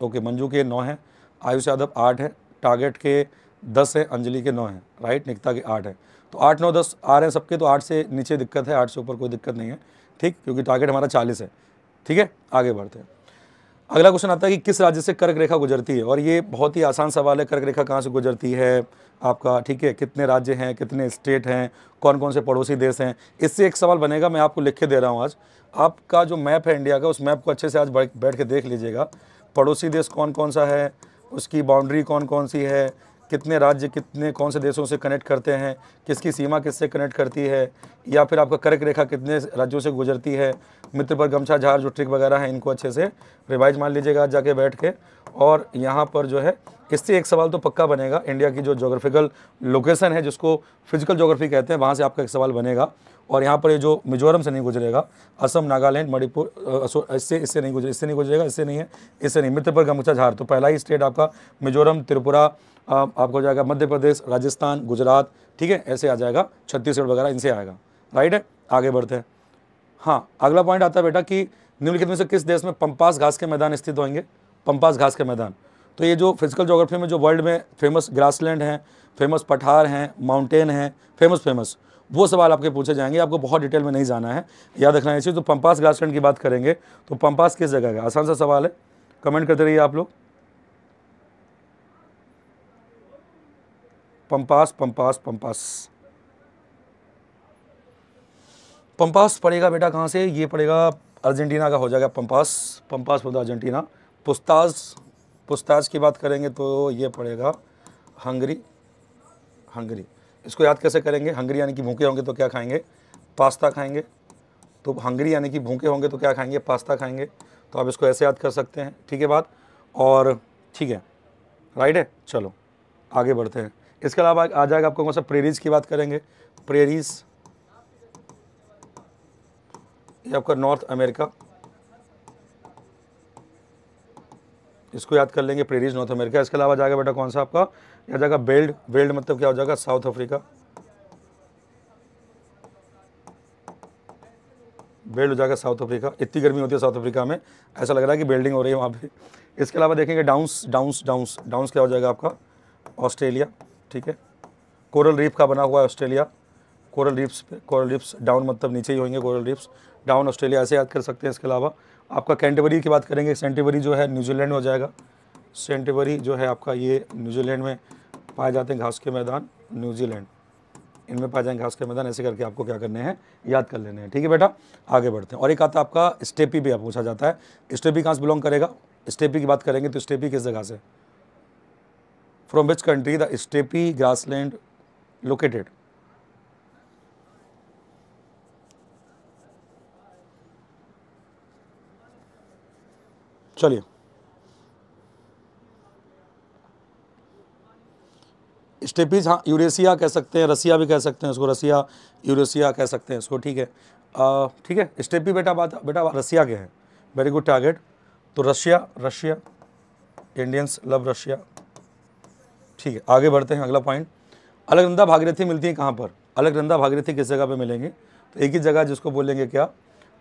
ओके, मंजू के नौ हैं, आयुष यादव आठ है, टारगेट के दस हैं, अंजलि के नौ हैं राइट निकिता के आठ हैं। तो आठ, नौ, दस आ रहे हैं सबके तो आठ से नीचे दिक्कत है, आठ से ऊपर कोई दिक्कत नहीं है, ठीक? क्योंकि टारगेट हमारा चालीस है। ठीक है? आगे बढ़ते हैं। अगला क्वेश्चन आता है कि किस राज्य से कर्क रेखा गुजरती है? और ये बहुत ही आसान सवाल है, कर्क रेखा कहाँ से गुजरती है? आपका, ठीक है, कितने राज्य हैं, कितने स्टेट हैं कौन कौन से पड़ोसी देश हैं? इससे एक सवाल बनेगा, मैं आपको लिख के दे रहा हूँ आज। आपका जो मैप है इंडिया का, उस मैप को अच्छे से आज बैठ के देख लीजिएगा। पड़ोसी देश कौन कौन सा है? उसकी बाउंड्री कौन कौन सी है? कितने राज्य कितने कौन से देशों से कनेक्ट करते हैं, किसकी सीमा किससे कनेक्ट करती है, या फिर आपका कर्क रेखा कितने राज्यों से गुजरती है, मित्र पर गमछा झार जो ट्रिक वगैरह है, इनको अच्छे से रिवाइज मान लीजिएगा, जाके बैठ के। और यहाँ पर जो है इससे एक सवाल तो पक्का बनेगा, इंडिया की जो जोग्राफिकल लोकेशन है, जिसको फ़िज़िकल जोग्राफी कहते हैं, वहाँ से आपका एक सवाल बनेगा। और यहाँ पर ये जो मिजोरम से नहीं गुजरेगा, असम, नागालैंड, मणिपुर इससे इससे नहीं गुजरे, इससे नहीं गुजरेगा, इससे नहीं है, इससे नहीं मित्र पर गमछा झार तो पहला ही स्टेट आपका मिजोरम, त्रिपुरा आपको जाएगा मध्य प्रदेश, राजस्थान, गुजरात, ठीक है, ऐसे आ जाएगा, छत्तीसगढ़ वगैरह इनसे आएगा। राइट है? आगे बढ़ते हैं। हाँ अगला पॉइंट आता है बेटा कि निम्नलिखित में से किस देश में पंपास घास के मैदान स्थित होंगे? पंपास घास के मैदान। तो ये जो फ़िज़िकल जोग्राफी में जो वर्ल्ड में फ़ेमस ग्रासलैंड हैं फ़ेमस पठार हैं माउंटेन हैं फ़ेमस फ़ेमस वो सवाल आपके पूछे जाएँगे। आपको बहुत डिटेल में नहीं जाना है। याद रखना है तो पंपास ग्रासलैंड की बात करेंगे तो पंपास किस जगह है आसान सा सवाल है। कमेंट करते रहिए आप लोग। Pampas pampas pampas. पंपास पड़ेगा बेटा कहाँ से? ये पड़ेगा अर्जेंटीना का हो जाएगा pampas. Pampas Argentina. Puszta puszta की बात करेंगे तो ये पड़ेगा हंगरी हंगरी। इसको याद कैसे करेंगे? हंगरी यानी कि भूखे होंगे तो क्या खाएँगे? पास्ता खाएँगे। तो हंगरी यानी कि भूखे होंगे तो क्या खाएँगे? पास्ता खाएँगे। तो आप इसको ऐसे याद कर सकते हैं। ठीक है बात? और ठीक है। राइट है? चलो, आगे बढ़ते हैं। इसके अलावा आ जाएगा आपको कौन सा? प्रेरीज की बात करेंगे। प्रेरीज ये आपका नॉर्थ अमेरिका इसको याद कर लेंगे, प्रेरीज नॉर्थ अमेरिका। इसके अलावा जाएगा बेटा कौन सा आपका? यह जाएगा बेल्ड बेल्ड मतलब क्या हो जाएगा? South Africa. बेल्ड हो जाएगा साउथ अफ्रीका। इतनी गर्मी होती है साउथ अफ्रीका में। ऐसा लग रहा है कि बिल्डिंग हो रही है वहाँ पे। इसके अलावा देखेंगे डाउंस डाउंस डाउंस डाउंस क्या हो जाएगा आपका? ऑस्ट्रेलिया, ठीक है। कोरल रीफ का बना हुआ है Australia. Coral reefs coral reefs down मतलब नीचे ही होंगे कोरल रीफ्स। डाउन ऑस्ट्रेलिया, ऐसे याद कर सकते हैं इसके अलावा। आपका कैंटेबरी की बात करेंगे, सेंटेबरी जो है न्यूजीलैंड में हो जाएगा। सेंटेबरी जो है आपका ये न्यूजीलैंड में पाए जाते हैं घास के मैदान, न्यूजीलैंड। इनमें पाए जाएँगे घास के मैदान, ऐसे करके आपको क्या करने हैं, याद कर लेने हैं। ठीक है बेटा, आगे बढ़ते हैं। और एक आता आपका स्टेपी भी आप पूछा जाता है, स्टेपी कहाँ से बिलोंग करेगा? स्टेपी की बात करेंगे तो स्टेपी किस जगह से? From which country the steppe grassland located चलिए। स्टेपीज हाँ यूरेशिया कह सकते हैं, रसिया भी कह सकते हैं उसको रसिया यूरेशिया कह सकते हैं इसको, ठीक है। ठीक है, स्टेपी बेटा बात, बेटा रसिया के हैं। वेरी गुड टारगेट तो Russia Russia Indians love Russia ठीक है, आगे बढ़ते हैं, अगला पॉइंट अलग अलगनंदा भागीरथी मिलती है कहाँ पर? अलग अलगनंदा भागीरथी किस जगह पे मिलेंगे? तो एक ही जगह जिसको बोलेंगे क्या?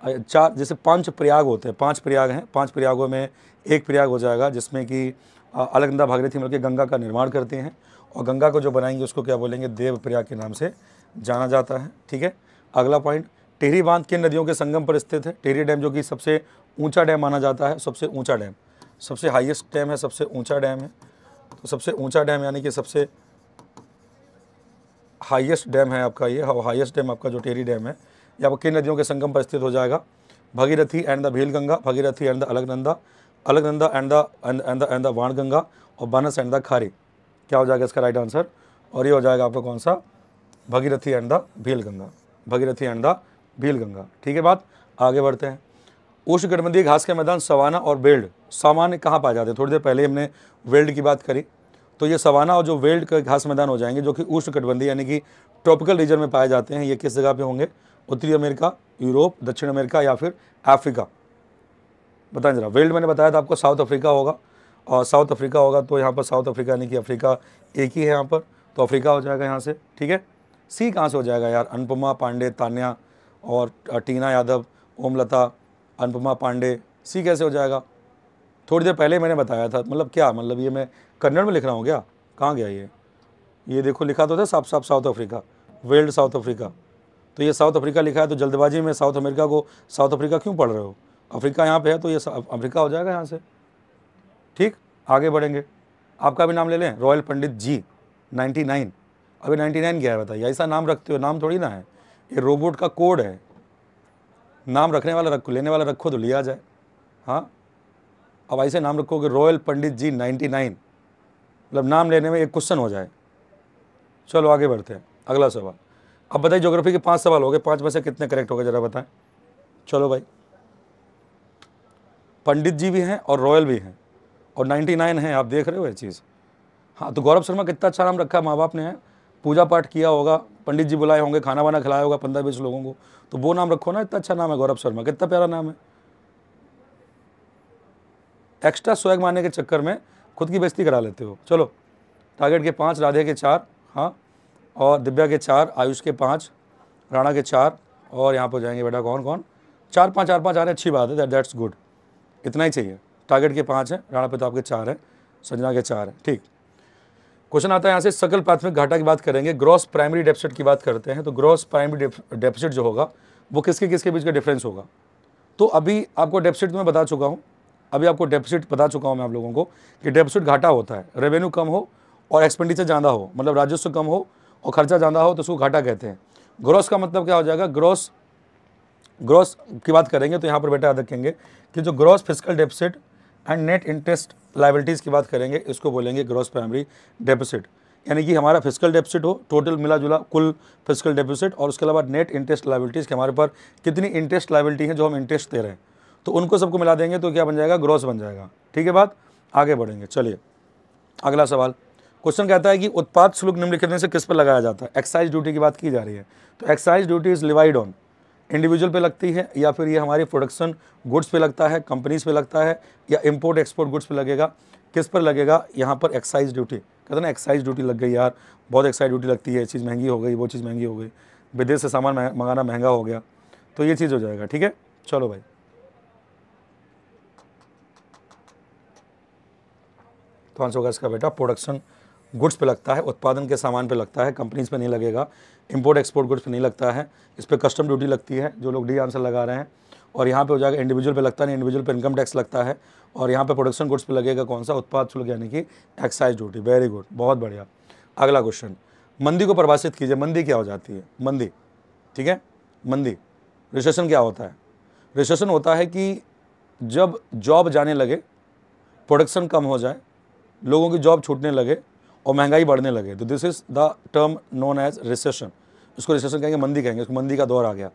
चार, जैसे पाँच प्रयाग होते हैं, पाँच प्रयाग हैं, पाँच प्रयागों में एक प्रयाग हो जाएगा जिसमें कि अलगनंदा भागीरथी मिलकर गंगा का निर्माण करते हैं और गंगा को जो बनाएँगे उसको क्या बोलेंगे, देव प्रयाग के नाम से जाना जाता है, ठीक है? अगला पॉइंट टेहरी बाँध किन नदियों के संगम पर स्थित है। टेहरी डैम जो कि सबसे ऊँचा डैम माना जाता है, सबसे ऊँचा डैम, सबसे हाईएस्ट डैम है, सबसे ऊँचा डैम है। तो सबसे ऊँचा डैम यानी कि सबसे हाईएस्ट डैम है आपका ये हाईएस्ट डैम आपका जो टेरी डैम है ये आपको किन नदियों के संगम पर स्थित हो जाएगा? Bhagirathi and the Bhil Ganga Bhagirathi and the Alaknanda Alaknanda and the and and the Baan Ganga और बानस एंड द खारी। क्या हो जाएगा इसका राइट आंसर और ये हो जाएगा आपका कौन सा? Bhagirathi and the Bhil Ganga Bhagirathi and the Bhil Ganga ठीक है बात? आगे बढ़ते हैं। उष्ण गठबंधी घास के मैदान सवाना और वेल्ड। सामान्य कहाँ पाए जाते हैं? थोड़ी देर पहले हमने वेल्ड की बात करी। तो ये सवाना और जो वेल्ड के घास मैदान हो जाएँगे, जो कि उष्ण कटबंदी यानी कि ट्रॉपिकल रीजन में पाए जाते हैं, ये किस जगह पे होंगे? उत्तरी अमेरिका, यूरोप, दक्षिण अमेरिका या फिर अफ्रीका। बताएँ जरा, वेल्ड मैंने बताया था आपको, साउथ अफ्रीका होगा। और साउथ अफ्रीका होगा तो यहाँ पर साउथ अफ्रीका यानी कि अफ्रीका एक ही है यहाँ पर तो अफ्रीका हो जाएगा यहाँ से, ठीक है? सी कहाँ से हो जाएगा यार? अनुपमा पांडे, तान्या और टीना यादव, ओमलता, अनुपमा पांडे, सी कैसे हो जाएगा? थोड़ी देर पहले मैंने बताया था मतलब क्या मतलब ये मैं कन्नड़ में लिख रहा हूँ क्या? कहाँ गया ये? ये देखो, लिखा तो था साफ़ साफ़ South Africa, veld South Africa. तो ये साउथ अफ्रीका लिखा है तो जल्दबाजी में साउथ अमेरिका को, साउथ अफ्रीका क्यों पढ़ रहे हो? अफ्रीका यहाँ पे है तो ये अफ्रीका हो जाएगा यहाँ से। ठीक? आगे बढ़ेंगे। आपका भी नाम ले लें, रॉयल पंडित जी 99 अभी 99 क्या है बताइए, ऐसा नाम रखते हो, नाम थोड़ी ना है। ये रोबोट का कोड है। नाम रखने वाला रखो, लेने वाला रखो तो लिया जाए। हाँ? अब ऐसे नाम रखोगे, रॉयल पंडित जी 99 मतलब नाम लेने में एक क्वेश्चन हो जाए। चलो आगे बढ़ते हैं। अगला सवाल। अब बताइए ज्योग्राफी के पाँच सवाल हो गए। पाँच में से कितने करेक्ट हो गए, जरा बताएँ। चलो भाई। पंडित जी भी हैं और रॉयल भी हैं। और 99 हैं, आप देख रहे हो ये चीज़। हाँ तो गौरव शर्मा कितना अच्छा नाम रखा, माँ बाप ने पूजा पाठ किया होगा, पंडित जी बुलाए होंगे, खाना वाना खिलाया होगा, पंद्रह बीस लोगों को। तो वो नाम रखो ना, इतना अच्छा नाम है गौरव शर्मा। कितना प्यारा नाम है। एक्स्ट्रा स्वैग मारने के चक्कर में खुद की बेइज्जती करा लेते हो। चलो टारगेट के पाँच, राधे के चार हाँ। और दिव्या के चार, आयुष के पाँच, राणा के चार, और यहाँ पर जाएँगे बेटा कौन कौन? चार पाँच चार पाँच, आ रहे हैं, अच्छी बात है दैट्स गुड इतना ही चाहिए। टारगेट के पाँच हैं, राणा प्रताप के चार हैं, संजना के चार हैं, ठीक। क्वेश्चन आता है यहाँ से, सकल प्राथमिक घाटा की बात करेंगे ग्रॉस प्राइमरी डेफिसिट की बात करते हैं तो ग्रॉस प्राइमरी डेफिसिट जो होगा, वो किसके किसके बीच का डिफरेंस होगा? तो अभी आपको डेफिसिट तो मैं बता चुका हूँ, अभी आपको डेफिसिट बता चुका हूँ मैं आप लोगों को, कि डेफिसिट घाटा होता है रेवेन्यू कम हो और एक्सपेंडिचर ज़्यादा हो मतलब राजस्व कम हो और खर्चा ज़्यादा हो तो उसको घाटा कहते हैं। ग्रॉस का मतलब क्या हो जाएगा? ग्रॉस ग्रॉस की बात करेंगे तो यहाँ पर बेटा याद रखेंगे कि जो gross fiscal deficit and net interest liabilities की बात करेंगे, इसको बोलेंगे ग्रॉस प्राइमरी डेफिसिट। यानी कि हमारा फ़िज़िकल डेफिसिट हो, टोटल मिला जुला कुल फ़िज़िकल डेफिसिट और उसके अलावा नेट इंटरेस्ट लाइबिलिटीज़ के हमारे पर कितनी इंटरेस्ट लाइबिलिटी है जो हम इंटरेस्ट दे रहे हैं। तो उनको सबको मिला देंगे तो क्या बन जाएगा? ग्रॉस बन जाएगा। ठीक है बात? आगे बढ़ेंगे। चलिए, अगला सवाल। क्वेश्चन कहता है कि उत्पाद शुल्क निम्नलिखित से किस पर लगाया जाता है? एक्साइज ड्यूटी की बात की जा रही है। तो excise duty is levied on individual पे लगती है या फिर ये हमारी प्रोडक्शन गुड्स पे लगता है कंपनीज़ पे लगता है या इंपोर्ट एक्सपोर्ट गुड्स पे लगेगा? किस पर लगेगा? यहाँ पर एक्साइज ड्यूटी कहते ना एक्साइज ड्यूटी लग गई यार। बहुत एक्साइज ड्यूटी लगती है, ये चीज़ महँगी हो गई, वो चीज़ महँगी हो गई। विदेश से सामान मंगाना महँगा हो गया। तो ये चीज़ हो जाएगा, ठीक है? चलो भाई। तो आंसर होगा इसका बेटा प्रोडक्शन गुड्स पे लगता है, उत्पादन के सामान पे लगता है, कंपनीज़ पे नहीं लगेगा इंपोर्ट एक्सपोर्ट गुड्स पे नहीं लगता है, इस पर कस्टम ड्यूटी लगती है, जो लोग डी आंसर लगा रहे हैं, और यहाँ पे हो जाएगा इंडिविजुअल पे लगता नहीं इंडिविजुअल पे इनकम टैक्स लगता है, और यहाँ पे प्रोडक्शन गुड्स पे लगेगा कौन सा? उत्पाद शुल्क, यानी कि एक्साइज ड्यूटी वेरी गुड बहुत बढ़िया। अगला क्वेश्चन मंदी को परिभाषित कीजिए, मंदी क्या हो जाती है? मंदी, ठीक है? मंदी रिसेशन क्या होता है? रिसेशन होता है कि जब जॉब जाने लगे प्रोडक्शन कम हो जाए, लोगों की जॉब छूटने लगे और महँगाई बढ़ने लगे। तो this is the term known as recession इसको रिसेशन कहेंगे, मंदी कहेंगे उसको मंदी का दौर आ गया।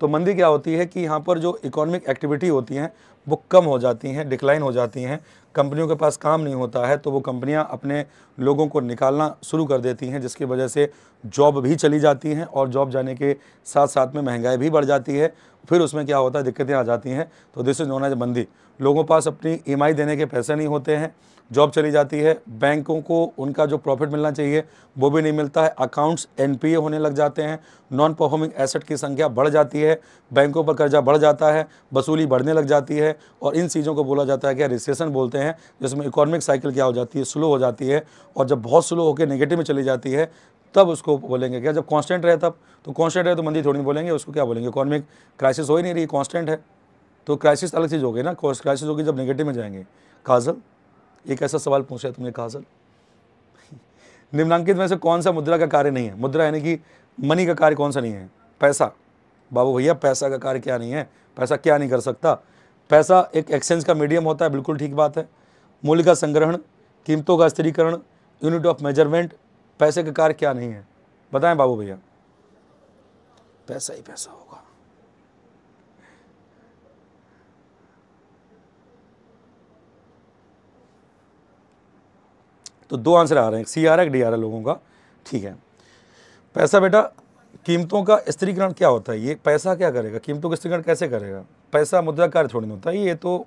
तो मंदी क्या होती है कि यहाँ पर जो इकोनॉमिक एक्टिविटी होती हैं, वो कम हो जाती हैं डिक्लाइन हो जाती हैं। कंपनियों के पास काम नहीं होता है तो वो कंपनियाँ अपने लोगों को निकालना शुरू कर देती हैं, जिसकी वजह से जॉब भी चली जाती हैं और जॉब जाने के साथ साथ में महँगाई भी बढ़ जाती है। फिर उसमें क्या होता है, दिक्कतें आ जाती हैं। तो दिस इज़ नोन एज मंदी लोगों पास अपनी ईएमआई देने के पैसे नहीं होते हैं। जॉब चली जाती है। बैंकों को उनका जो प्रॉफिट मिलना चाहिए, वो भी नहीं मिलता है। अकाउंट्स एनपीए होने लग जाते हैं। नॉन परफॉर्मिंग एसेट की संख्या बढ़ जाती है। बैंकों पर कर्जा बढ़ जाता है। वसूली बढ़ने लग जाती है। और इन चीज़ों को बोला जाता है कि रिसेशन बोलते हैं, जिसमें इकोनॉमिक साइकिल क्या हो जाती है स्लो हो जाती है। और जब बहुत स्लो होकर नेगेटिव में चली जाती है तब उसको बोलेंगे। क्या जब कांस्टेंट रहे तब? तो कांस्टेंट रहे तो मंदी थोड़ी बोलेंगे, उसको क्या बोलेंगे? इकोनॉमिक क्राइसिस हो ही नहीं रही कांस्टेंट है। तो क्राइसिस अलग चीज़ हो गई ना क्राइसिस होगी जब नेगेटिव में जाएँगे। काजल, एक ऐसा सवाल पूछा तुमने, काजल? निम्नांकित में से कौन सा मुद्रा का कार्य नहीं है? मुद्रा यानी कि मनी का कार्य कौन सा नहीं है? पैसा। बाबू भैया, पैसा का कार्य क्या नहीं है? पैसा क्या नहीं कर सकता? पैसा एक एक्सचेंज का मीडियम होता है, बिल्कुल ठीक बात है। मूल्य का संग्रहण, कीमतों का स्थिरीकरण यूनिट ऑफ़ मेज़रमेंट पैसे का कार्य क्या नहीं है? बताएँ बाबू भैया। पैसा ही पैसा हो तो दो आंसर आ रहे हैं सी आर है डी आर है लोगों का। ठीक है। पैसा बेटा कीमतों का स्त्रीकरण क्या होता है? ये पैसा क्या करेगा? कीमतों का स्त्रीकरण कैसे करेगा? पैसा मुद्रा कार्य थोड़ी होता है। ये तो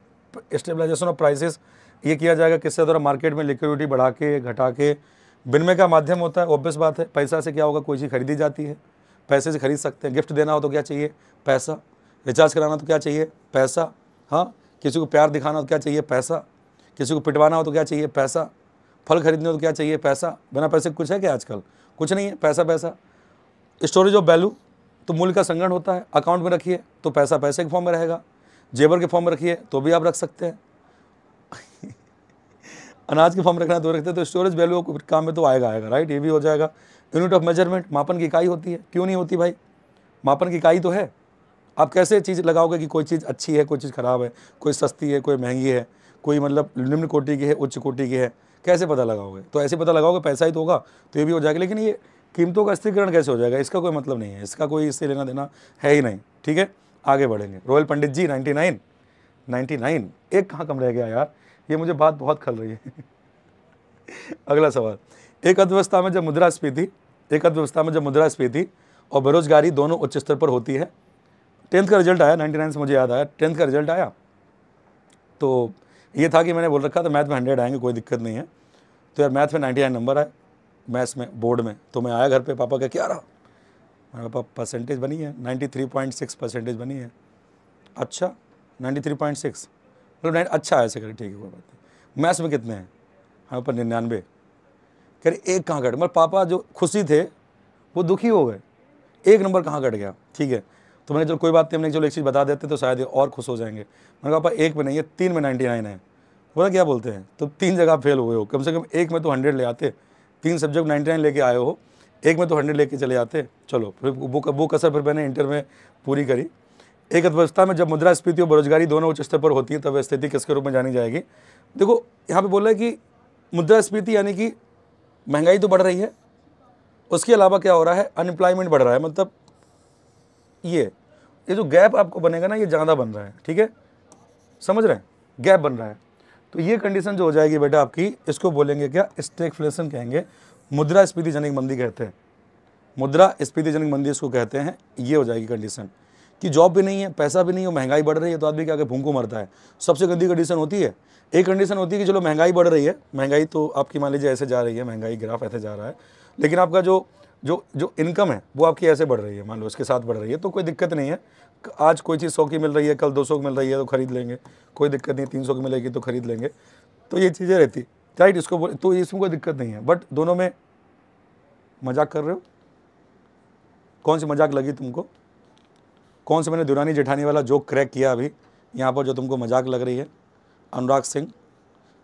स्टेबलाइजेशन ऑफ़ प्राइसेस ये किया जाएगा किससे? द्वारा मार्केट में लिक्विडिटी बढ़ा के घटा के विनिमय का माध्यम होता है ऑब्वियस बात है, पैसा से क्या होगा, कोई चीज़ खरीदी जाती है, पैसे से खरीद सकते हैं गिफ्ट देना हो तो क्या चाहिए, पैसा रिचार्ज कराना तो क्या चाहिए, पैसा हाँ किसी को प्यार दिखाना हो तो क्या चाहिए, पैसा, किसी को पिटवाना हो तो क्या चाहिए, पैसा, फल खरीदने हो तो क्या चाहिए, पैसा, बिना पैसे कुछ है क्या आजकल? कुछ नहीं है, पैसा पैसा। स्टोरेज ऑफ़ वैल्यू तो मूल्य का संग्रहण होता है अकाउंट में रखिए तो पैसा पैसे के फॉर्म में रहेगा जेबर के फॉर्म में रखिए तो भी आप रख सकते हैं। अनाज के फॉर्म रखना तो रखते तो स्टोरेज वैल्यू काम में तो आएगा आएगा राइट ये भी हो जाएगा। यूनिट ऑफ़ मेज़रमेंट मापन की इकाई होती है। क्यों नहीं होती भाई? मापन की इकाई तो है। आप कैसे चीज़ लगाओगे कि कोई चीज़ अच्छी है, कोई चीज़ ख़राब है, कोई सस्ती है, कोई महँगी है, कोई मतलब निम्न कोटि की है, उच्च कोटि की है, कैसे पता लगाओगे? तो ऐसे पता लगाओगे, पैसा ही तो होगा तो ये भी हो जाएगा। लेकिन ये कीमतों का स्थिरीकरण कैसे हो जाएगा? इसका कोई मतलब नहीं है। इसका कोई इससे लेना देना है ही नहीं, ठीक है? आगे बढ़ेंगे। Royal Pandit ji ninety nine ninety nine एक कहाँ कम रह गया यार? ये मुझे बात बहुत खल रही है। अगला सवाल। एक अर्थव्यवस्था में जब मुद्रास्फीति, एक अर्थव्यवस्था में जब मुद्रास्फीति और बेरोजगारी दोनों उच्च स्तर पर होती है, टेंथ का रिज़ल्ट आया नाइन्टी नाइन से मुझे याद आया, टेंथ का रिज़ल्ट आया तो ये था कि मैंने बोल रखा था, मैथ में हंड्रेड आएँगे, कोई दिक्कत नहीं है। तो यार, मैथ में नाइन्टी नाइन नंबर आए, मैथ्स में, बोर्ड में तो मैं आया घर पे, पापा का, क्या रहा? मेरे पापा परसेंटेज बनी है ninety three point six percentage बनी है। अच्छा नाइन्टी थ्री पॉइंट सिक्स मतलब नाइन अच्छा है, ऐसे करें, ठीक है, कोई बात नहीं। मैथ्स में कितने हैं? हमारे ऊपर निन्यानवे। कह रहे, एक कहाँ कट मतलब पापा जो खुशी थे, वो दुखी हो गए। एक नंबर कहाँ कट गया? ठीक है। तो मैंने, चलो, कोई बात नहीं, हमने, चलो, एक चीज़ बता देते तो शायद और खुश हो जाएँगे। मैंने कहा, पापा, एक में नहीं है, तीन में नाइन्टी नाइन है। बोला, क्या बोलते हैं? तो तीन जगह फेल हुए हो। कम से कम एक में तो हंड्रेड ले आते। तीन सब्जेक्ट नाइन्टी नाइन लेके आए हो। एक में तो हंड्रेड लेके चले जाते चलो, फिर वो वो कसर फिर मैंने इंटर में पूरी करी। एक अर्थव्यवस्था में जब मुद्रा मुद्रास्फीति और बेरोजगारी दोनों उच्च स्तर पर होती है, तब स्थिति किसके रूप में जानी जाएगी? देखो, यहाँ पे बोल है कि मुद्रा मुद्रास्फीति यानी कि महँगाई तो बढ़ रही है, उसके अलावा क्या हो रहा है? अनएम्प्लॉयमेंट बढ़ रहा है मतलब ये ये जो गैप आपको बनेगा ना, ये ज़्यादा बन रहा है, ठीक है? समझ रहे हैं? गैप बन रहा है। तो ये कंडीशन जो हो जाएगी बेटा आपकी, इसको बोलेंगे क्या? स्टेकफ्लेशन कहेंगे। मुद्रा स्फीति जनिक मंदी कहते हैं। मुद्रा स्फीति जनिक मंदी इसको कहते हैं। ये हो जाएगी कंडीशन कि जॉब भी नहीं है, पैसा भी नहीं है महँगाई बढ़ रही है तो आदमी क्या भूखों मरता है? सबसे गंदी कंडीशन होती है। एक कंडीशन होती है कि चलो महँगाई बढ़ रही है, महँगाई तो आपकी मान लीजिए ऐसे जा रही है, महँगाई ग्राफ ऐसे जा रहा है, लेकिन आपका जो जो जो इनकम है, वो आपकी ऐसे बढ़ रही है, मान लो इसके साथ बढ़ रही है तो कोई दिक्कत नहीं है। आज कोई चीज़ सौ की मिल रही है, कल दो सौ की मिल रही है तो खरीद लेंगे। कोई दिक्कत नहीं, तीन सौ की मिलेगी तो खरीद लेंगे। तो ये चीज़ें रहती राइट इसको तो इसमें कोई दिक्कत नहीं है। बट दोनों में मज़ाक कर रहे हो? कौन सी मज़ाक लगी तुमको? कौन से मैंने दुरानी जेठानी वाला जोक क्रैक किया अभी? यहाँ पर जो तुमको मज़ाक लग रही है। अनुराग सिंह,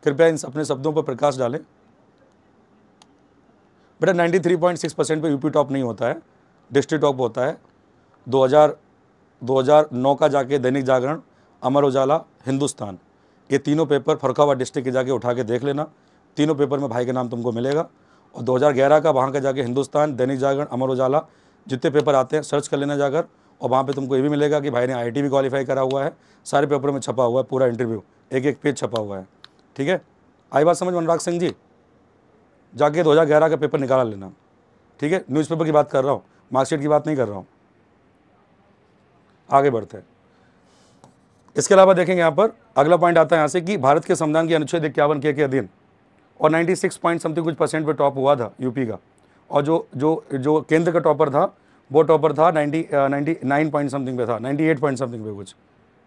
कृपया इन अपने शब्दों पर प्रकाश डालें। बेटा 93.6 परसेंट पर यूपी टॉप नहीं होता है। डिस्ट्रिक्ट टॉप होता है। 2000 2009 का जाके दैनिक जागरण, अमर उजाला, हिंदुस्तान। ये तीनों पेपर फरखाबाद डिस्ट्रिक्ट के जाके उठा के देख लेना। तीनों पेपर में भाई का नाम तुमको मिलेगा। और 2011 का वहाँ का जाके हिंदुस्तान, दैनिक जागरण, अमर उजाला, जितने पेपर आते हैं सर्च कर लेना जाकर। और वहाँ पे तुमको ये भी मिलेगा कि भाई ने आई भी क्वालिफाई करा हुआ है सारे पेपरों में छपा हुआ है पूरा इंटरव्यू एक एक पेज छपा हुआ है ठीक है? आई बात समझ अनुराग सिंह जी? जाके दो हज़ार ग्यारह का पेपर निकाला लेना ठीक है? न्यूज़पेपर की बात कर रहा हूँ मार्कशीट की बात नहीं कर रहा हूँ। आगे बढ़ते हैं। इसके अलावा देखेंगे यहाँ पर अगला पॉइंट आता है यहाँ से कि भारत के संविधान के अनुच्छेद इक्यावन के, के अधीन और 96 पॉइंट समथिंग कुछ परसेंट पे टॉप हुआ था यूपी का और जो जो जो केंद्र का टॉपर था वो टॉपर था ninety ninety, nine point something पे था, नाइन्टी एट पॉइंट समथिंग पे कुछ।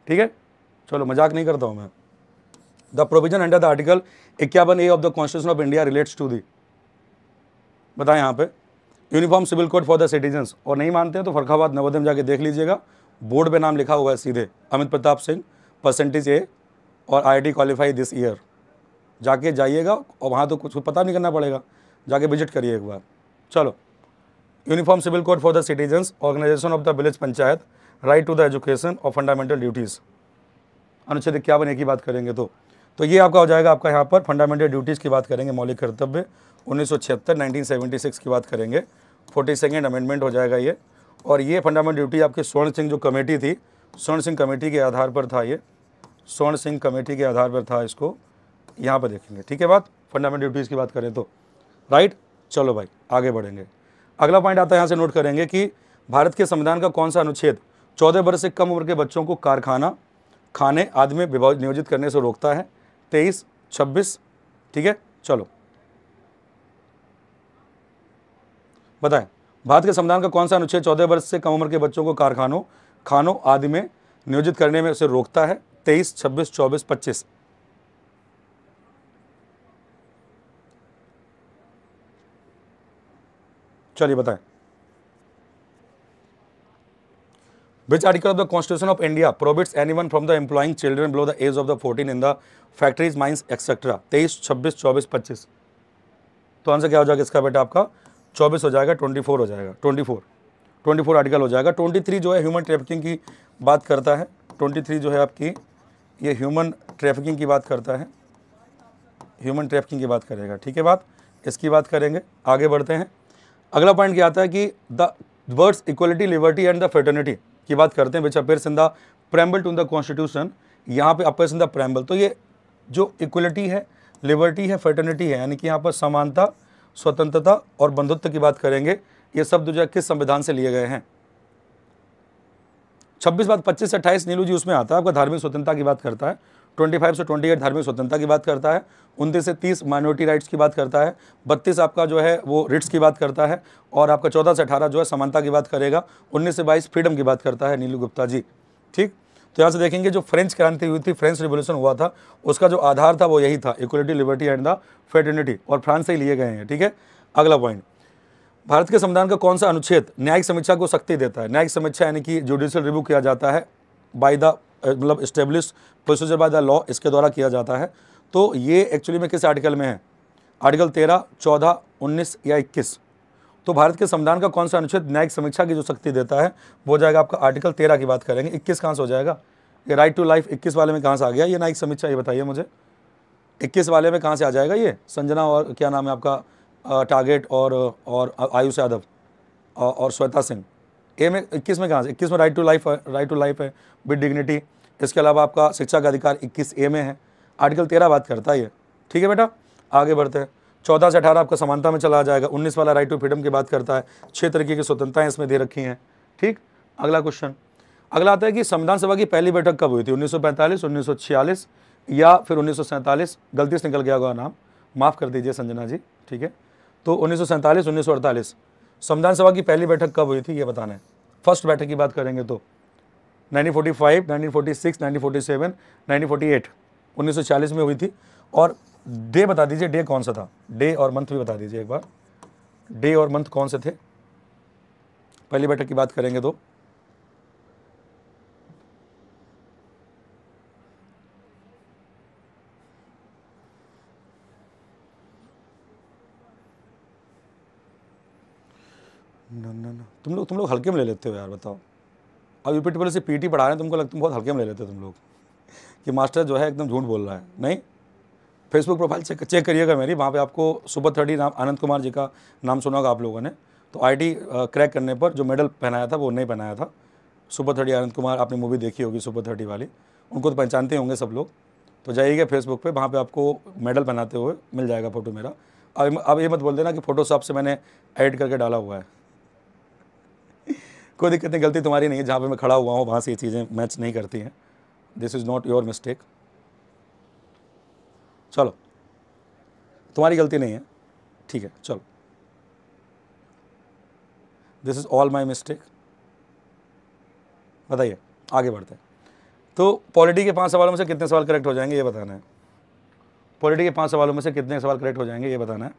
ठीक है? चलो, मज़ाक नहीं करता हूँ मैं। The provision under the article इक्यावन A of the constitution of India relates to the बताएँ यहाँ पे। Uniform civil code for the citizens और नहीं मानते हैं तो फरखाबाद नवोदय में जाके देख लीजिएगा। बोर्ड पे नाम लिखा हुआ है सीधे। अमित प्रताप सिंह परसेंटेज ए और आई क्वालिफाई दिस ईयर जाके जाइएगा और वहाँ तो कुछ पता नहीं करना पड़ेगा। जाके विज़िट करिए एक बार। चलो। Uniform civil code for the citizens organisation of the village panchayat right to the education और फंडामेंटल ड्यूटीज़ अनुच्छेद इक्यावन एक की बात करेंगे तो। तो ये आपका हो जाएगा आपका यहाँ पर फंडामेंटल ड्यूटीज़ की बात करेंगे, मौलिक कर्तव्य, उन्नीस सौ छिहत्तर, नाइनटीन सेवेंटी सिक्स की बात करेंगे। फोर्टी सेकेंड अमेंडमेंट हो जाएगा ये। और ये फंडामेंटल ड्यूटी आपकी स्वर्ण सिंह जो कमेटी थी, स्वर्ण सिंह कमेटी के आधार पर था ये। स्वर्ण सिंह कमेटी के आधार पर था इसको। यहाँ पर देखेंगे, ठीक है बात? फंडामेंटल ड्यूटीज़ की बात करें तो। राइट चलो भाई, आगे बढ़ेंगे। अगला पॉइंट आता है, यहाँ से नोट करेंगे कि भारत के संविधान का कौन सा अनुच्छेद चौदह वर्ष से कम उम्र के बच्चों को कारखाना, खाने आदि में नियोजित करने से रोकता है। तेईस, छब्बीस, ठीक है? चलो। बताएँ, भारत के संविधान का कौन सा अनुच्छेद चौदह वर्ष से कम उम्र के बच्चों को कारखानों, खानों आदि में नियोजित करने में उसे रोकता है? तेईस, छब्बीस, चौबीस, पच्चीस। चलिए बताएँ। Which article of the Constitution of India prohibits anyone from the employing children below the age of the 14 in the factories, mines, etc. तेईस छब्बीस चौबीस पच्चीस। तो आंसर क्या हो जाएगा इसका बेटा आपका? चौबीस हो जाएगा ट्वेंटी फोर हो जाएगा। Twenty four twenty four article हो जाएगा। ट्वेंटी थ्री जो है ह्यूमन ट्रैफिकिंग की बात करता है। ट्वेंटी थ्री जो है आपकी ये ह्यूमन ट्रैफिकिंग की बात करता है। ह्यूमन ट्रैफिकिंग की बात करेगा। ठीक है बात? इसकी बात करेंगे। आगे बढ़ते हैं। अगला पॉइंट क्या आता है कि the words equality liberty and the fraternity की बात करते हैं which appears in the preamble to the constitution यहाँ पे अपेयर्स इन द प्रेम्बल तो ये जो इक्वलिटी है लिबर्टी है फर्टर्निटी है, यानी कि यहाँ पर समानता, स्वतंत्रता और बंधुत्व की बात करेंगे, ये शब्द जो किस संविधान से लिए गए हैं? छब्बीस बात पच्चीस से अट्ठाईस नीलू जी, उसमें आता है, आपका धार्मिक स्वतंत्रता की बात करता है। ट्वेंटी फाइव से ट्वेंटी एट धार्मिक स्वतंत्रता की बात करता है, उनतीस से तीस माइनॉरिटी राइट्स की बात करता है, बत्तीस आपका जो है वो रिट्स की बात करता है और आपका चौदह से अठारह जो है समानता की बात करेगा, उन्नीस से बाईस फ्रीडम की बात करता है नीलू गुप्ता जी। ठीक? तो यहाँ से देखेंगे जो फ्रेंच क्रांति हुई थी फ्रेंच रिवोल्यूशन हुआ था, उसका जो आधार था वो यही था equality liberty and the fraternity और फ्रांस से ही लिए गए हैं, ठीक है? अगला पॉइंट भारत के संविधान का कौन सा अनुच्छेद न्यायिक समीक्षा को शक्ति देता है? न्यायिक समीक्षा यानी कि जुडिशियल रिव्यू किया जाता है बाय द मतलब establish procedure by the law इसके द्वारा किया जाता है। तो ये एक्चुअली में किस आर्टिकल में है? आर्टिकल तेरह, चौदह, उन्नीस या इक्कीस? तो भारत के संविधान का कौन सा अनुच्छेद न्यायिक समीक्षा की जो शक्ति देता है, वो जाएगा आपका आर्टिकल तेरह की बात करेंगे। इक्कीस कहाँ से हो जाएगा? ये राइट टू लाइफ इक्कीस वाले में कहाँ से आ गया? ये न्यायिक समीक्षा, ये बताइए मुझे। इक्कीस वाले में कहाँ से आ जाएगा ये? संजना और क्या नाम है आपका? टारगेट और और आयुष यादव और श्वेता सिंह। ए में इक्कीस में कहाँ से? इक्कीस में right to life right to life है विद डिग्निटी इसके अलावा आपका शिक्षा का अधिकार इक्कीस ए में है। आर्टिकल तेरह बात करता है ये। ठीक है बेटा? आगे बढ़ते हैं। चौदह से अठारह आपका समानता में चला जाएगा। उन्नीस वाला राइट टू फ्रीडम की बात करता है। छः तरीके की स्वतंत्रताएँ इसमें दे रखी हैं। ठीक? अगला क्वेश्चन अगला आता है कि संविधान सभा की पहली बैठक कब हुई थी? 1945, 1946 या फिर उन्नीस सौ सैंतालीस? गलती से निकल गया होगा नाम। माफ़ कर दीजिए संजना जी। ठीक है? तो उन्नीस सौ संविधान सभा की पहली बैठक कब हुई थी ये बताना है। फ़र्स्ट बैटर की बात करेंगे तो 1945, 1946, 1947, 1948, 1940 में हुई थी। और डे बता दीजिए डे कौन सा था? डे और मंथ भी बता दीजिए एक बार। डे और मंथ कौन से थे? पहली बैठक की बात करेंगे तो ना ना ना तुम लोग तुम लोग हल्के में ले लेते हो यार, बताओ। अब यूपी टी से पीटी पढ़ा रहे हैं, तुमको लगता तुम बहुत हल्के में ले लेते हो तुम लोग। कि मास्टर जो है एकदम झूठ बोल रहा है। नहीं। फेसबुक प्रोफ़ाइल चेक चेक करिएगा मेरी, वहाँ पे आपको सुपर थर्टी नाम आनंद कुमार जी का नाम सुना होगा आप लोगों ने। तो आईटी क्रैक करने पर जो मेडल पहनाया था, वो नहीं पहनाया था। सुपर थर्टी आनंद कुमार, आपने मूवी देखी होगी सुपर थर्टी वाली। उनको तो पहचानते होंगे सब लोग। तो जाइएगा फेसबुक पे, वहाँ पे आपको मेडल पहनाते हुए मिल जाएगा फ़ोटो मेरा। अब अब ये मत बोल देना कि फ़ोटोशॉप से मैंने एडिट करके डाला हुआ है। कोई दिक्कत नहीं, गलती तुम्हारी नहीं है। जहाँ पे मैं खड़ा हुआ हूँ, वहाँ से ये चीज़ें मैच नहीं करती हैं। This is not your mistake चलो। तुम्हारी गलती नहीं है। ठीक है, चलो। This is all my mistake बताइए, आगे बढ़ते हैं। तो पॉलिटी के पाँच सवालों में से कितने सवाल करेक्ट हो जाएँगे, ये बताना है। पॉलिटी के पाँच सवालों में से कितने सवाल करेक्ट हो जाएँगे, ये बताना है।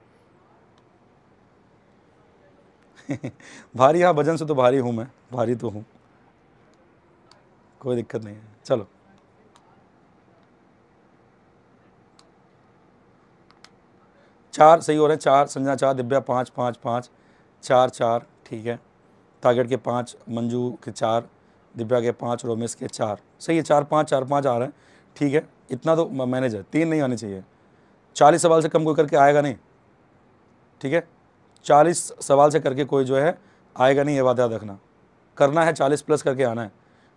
भारी हाँ भजन से तो भारी हूँ मैं, भारी तो हूँ। कोई दिक्कत नहीं है। चलो। चार, सही हो रहे हैं, चार, संजना चार, दिव्या पाँच पाँच पाँच, चार चार, ठीक है। टारगेट के पाँच, मंजू के चार, दिव्या के पाँच, रोमेश के चार। सही है, चार, पाँच चार, पाँच आ रहे हैं, ठीक है। इतना तो मैनेज है तीन नहीं आने चाहिए। चालीस सवाल से कम कोई करके आएगा नहीं, ठीक है। चालीस सवाल से करके कोई जो है, आएगा नहीं, ये बात याद रखना। करना है, चालीस प्लस करके आना है।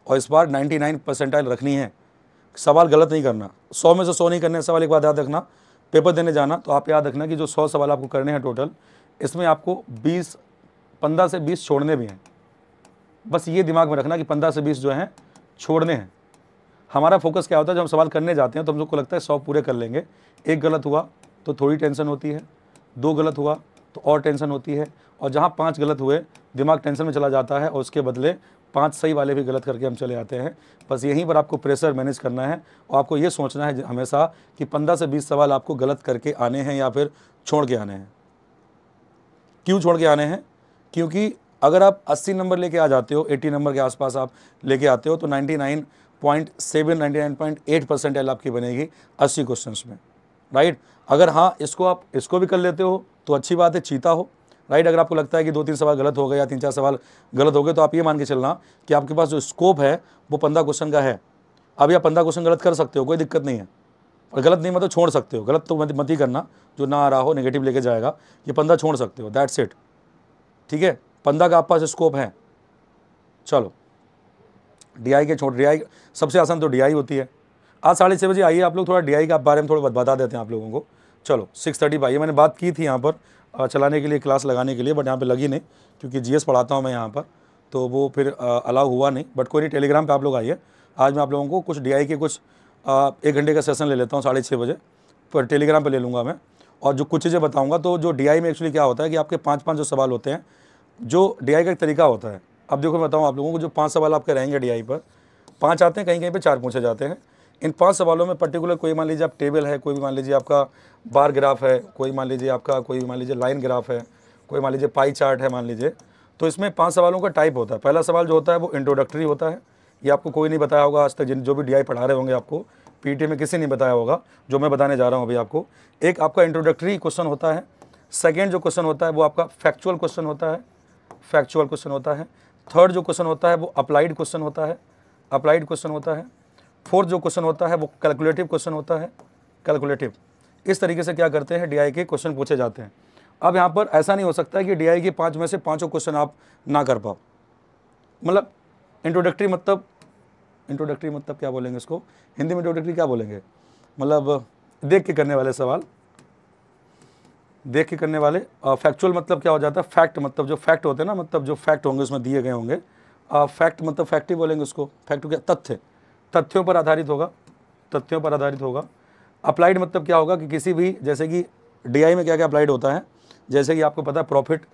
और इस बार नाइन्टी नाइन परसेंटाइल रखनी है। सवाल गलत नहीं करना। सौ में से सौ नहीं करने, सवाल एक बात याद रखना। पेपर देने जाना तो आप याद रखना कि जो सौ सवाल आपको करने हैं टोटल इसमें आपको बीस, पंद्रह से बीस छोड़ने भी हैं। बस ये दिमाग में रखना कि पंद्रह से बीस जो हैं, छोड़ने हैं। हमारा फोकस क्या होता है? जब हम सवाल करने जाते हैं तो हम लोग को लगता है सौ पूरे कर लेंगे। एक गलत हुआ तो थोड़ी टेंशन होती है। दो गलत हुआ तो और टेंशन होती है और जहाँ पाँच गलत हुए, दिमाग टेंशन में चला जाता है और उसके बदले पाँच सही वाले भी गलत करके हम चले आते हैं। बस यहीं पर आपको प्रेशर मैनेज करना है और आपको ये सोचना है हमेशा कि पंद्रह से बीस सवाल आपको गलत करके आने हैं या फिर छोड़ के आने हैं। क्यों छोड़ के आने हैं? क्योंकि अगर आप 80 नंबर लेके आ जाते हो 80 नंबर के आसपास आप लेके आते हो तो 99.7 99.8 परसेंट एल आपकी बनेगी 80 क्वेश्चंस में, राइट? अगर हाँ इसको आप, इसको भी कर लेते हो तो अच्छी बात है, चीता हो। राइट अगर आपको लगता है कि दो तीन सवाल गलत हो गए या तीन चार सवाल गलत हो गए तो आप ये मान के चलना कि आपके पास जो स्कोप है, वो पंद्रह क्वेश्चन का है। अभी आप पंद्रह क्वेश्चन गलत कर सकते हो, कोई दिक्कत नहीं है। और गलत नहीं मतलब छोड़ सकते हो। गलत तो मत ही करना, जो ना आ रहा हो नेगेटिव लेके जाएगा। ये पंद्रह छोड़ सकते हो दैट्स इट ठीक है? पंद्रह का आप पास स्कोप है। चलो। डीआई के छोड़ डीआई सबसे आसान तो डीआई होती है। आज साढ़े छः बजे आइए आप लोग, थोड़ा डीआई के बारे में थोड़ा बता देते हैं आप लोगों को। चलो सिक्स थर्टी पर आइए मैंने बात की थी यहाँ पर चलाने के लिए क्लास लगाने के लिए बट यहाँ पे लगी नहीं, क्योंकि जीएस पढ़ाता हूँ मैं यहाँ पर तो वो फिर अलाउ हुआ नहीं बट कोई नहीं टेलीग्राम पे आप लोग आइए। आज मैं आप लोगों को कुछ डीआई के कुछ एक घंटे का सेशन ले लेता हूँ, साढ़े छः बजे, पर टेलीग्राम पर ले लूँगा मैं। और जो कुछ चीज़ें बताऊँगा तो जो डीआई में एक्चुअली क्या होता है कि आपके पाँच पाँच जो सवाल होते हैं, जो डीआई का एक तरीका होता है। अब देखो मैं बताऊँ आप लोगों को, जो पाँच सवाल आपके रहेंगे डीआई पर, पाँच आते हैं कहीं कहीं पे चार पूछे जाते हैं। इन पाँच सवालों में पर्टिकुलर कोई मान लीजिए आप टेबल है, कोई भी मान लीजिए आपका बार ग्राफ है, कोई मान लीजिए आपका कोई मान लीजिए लाइन ग्राफ है, कोई मान लीजिए पाई चार्ट है मान लीजिए तो इसमें पाँच सवालों का टाइप होता है। पहला सवाल जो होता है वो इंट्रोडक्टरी होता है। ये आपको कोई नहीं बताया होगा आज तक, जिन जो भी डीआई पढ़ा रहे होंगे आपको पी में किसी नहीं बताया होगा, जो मैं बताने जा रहा हूँ अभी आपको। एक आपका इंट्रोडक्टरी क्वेश्चन होता है। सेकेंड जो क्वेश्चन होता है वो आपका फैक्चुअल क्वेश्चन होता है। फैक्चुअल क्वेश्चन होता है। थर्ड जो क्वेश्चन होता है वो अप्लाइड क्वेश्चन होता है। अप्लाइड क्वेश्चन होता है। फोर्थ जो क्वेश्चन होता है, वो कैलकुलेटिव क्वेश्चन होता है। कैलकुलेटिव। इस तरीके से क्या करते हैं डीआई के क्वेश्चन पूछे जाते हैं। अब यहाँ पर ऐसा नहीं हो सकता है कि डीआई के पाँच में से पाँचों क्वेश्चन आप ना कर पाओ। मतलब इंट्रोडक्टरी मतलब इंट्रोडक्टरी मतलब क्या बोलेंगे इसको? हिंदी में इंट्रोडक्टरी क्या बोलेंगे? मतलब देख के करने वाले सवाल। देख के करने वाले फैक्चुअल मतलब क्या हो जाता है? फैक्ट मतलब जो फैक्ट होते हैं ना मतलब जो फैक्ट होंगे, उसमें दिए गए होंगे। फैक्ट मतलब फैक्ट ही बोलेंगे उसको। फैक्ट क्या? तथ्य। तथ्यों पर आधारित होगा, तथ्यों पर आधारित होगा। अप्लाइड मतलब क्या होगा कि किसी भी, जैसे कि डीआई में क्या क्या अप्लाइड होता है? जैसे कि आपको पता है प्रॉफिट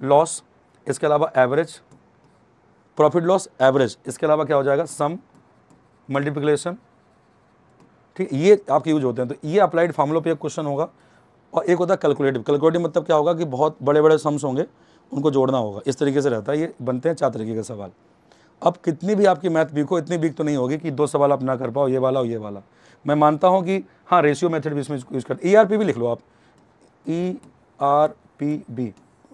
लॉस इसके अलावा एवरेज प्रॉफिट लॉस एवरेज इसके अलावा क्या हो जाएगा? सम मल्टीप्लिकेशन ठीक, ये आपके यूज़ होते हैं। तो ये अप्लाइड फॉर्मुलों पे एक क्वेश्चन होगा और एक होता है कैलकुलेटिव कैलकुलेटिव मतलब क्या होगा कि बहुत बड़े बड़े सम्स होंगे, उनको जोड़ना होगा। इस तरीके से रहता है। ये बनते हैं चार तरीके के सवाल। अब कितनी भी आपकी मैथ वीक हो, इतनी वीक तो नहीं होगी कि दो सवाल आप ना कर पाओ, ये वाला और ये वाला। मैं मानता हूँ कि हाँ रेशियो मेथड भी इसमें यूज़ करते ई आर पी भी लिख लो आप। ई आर पी बी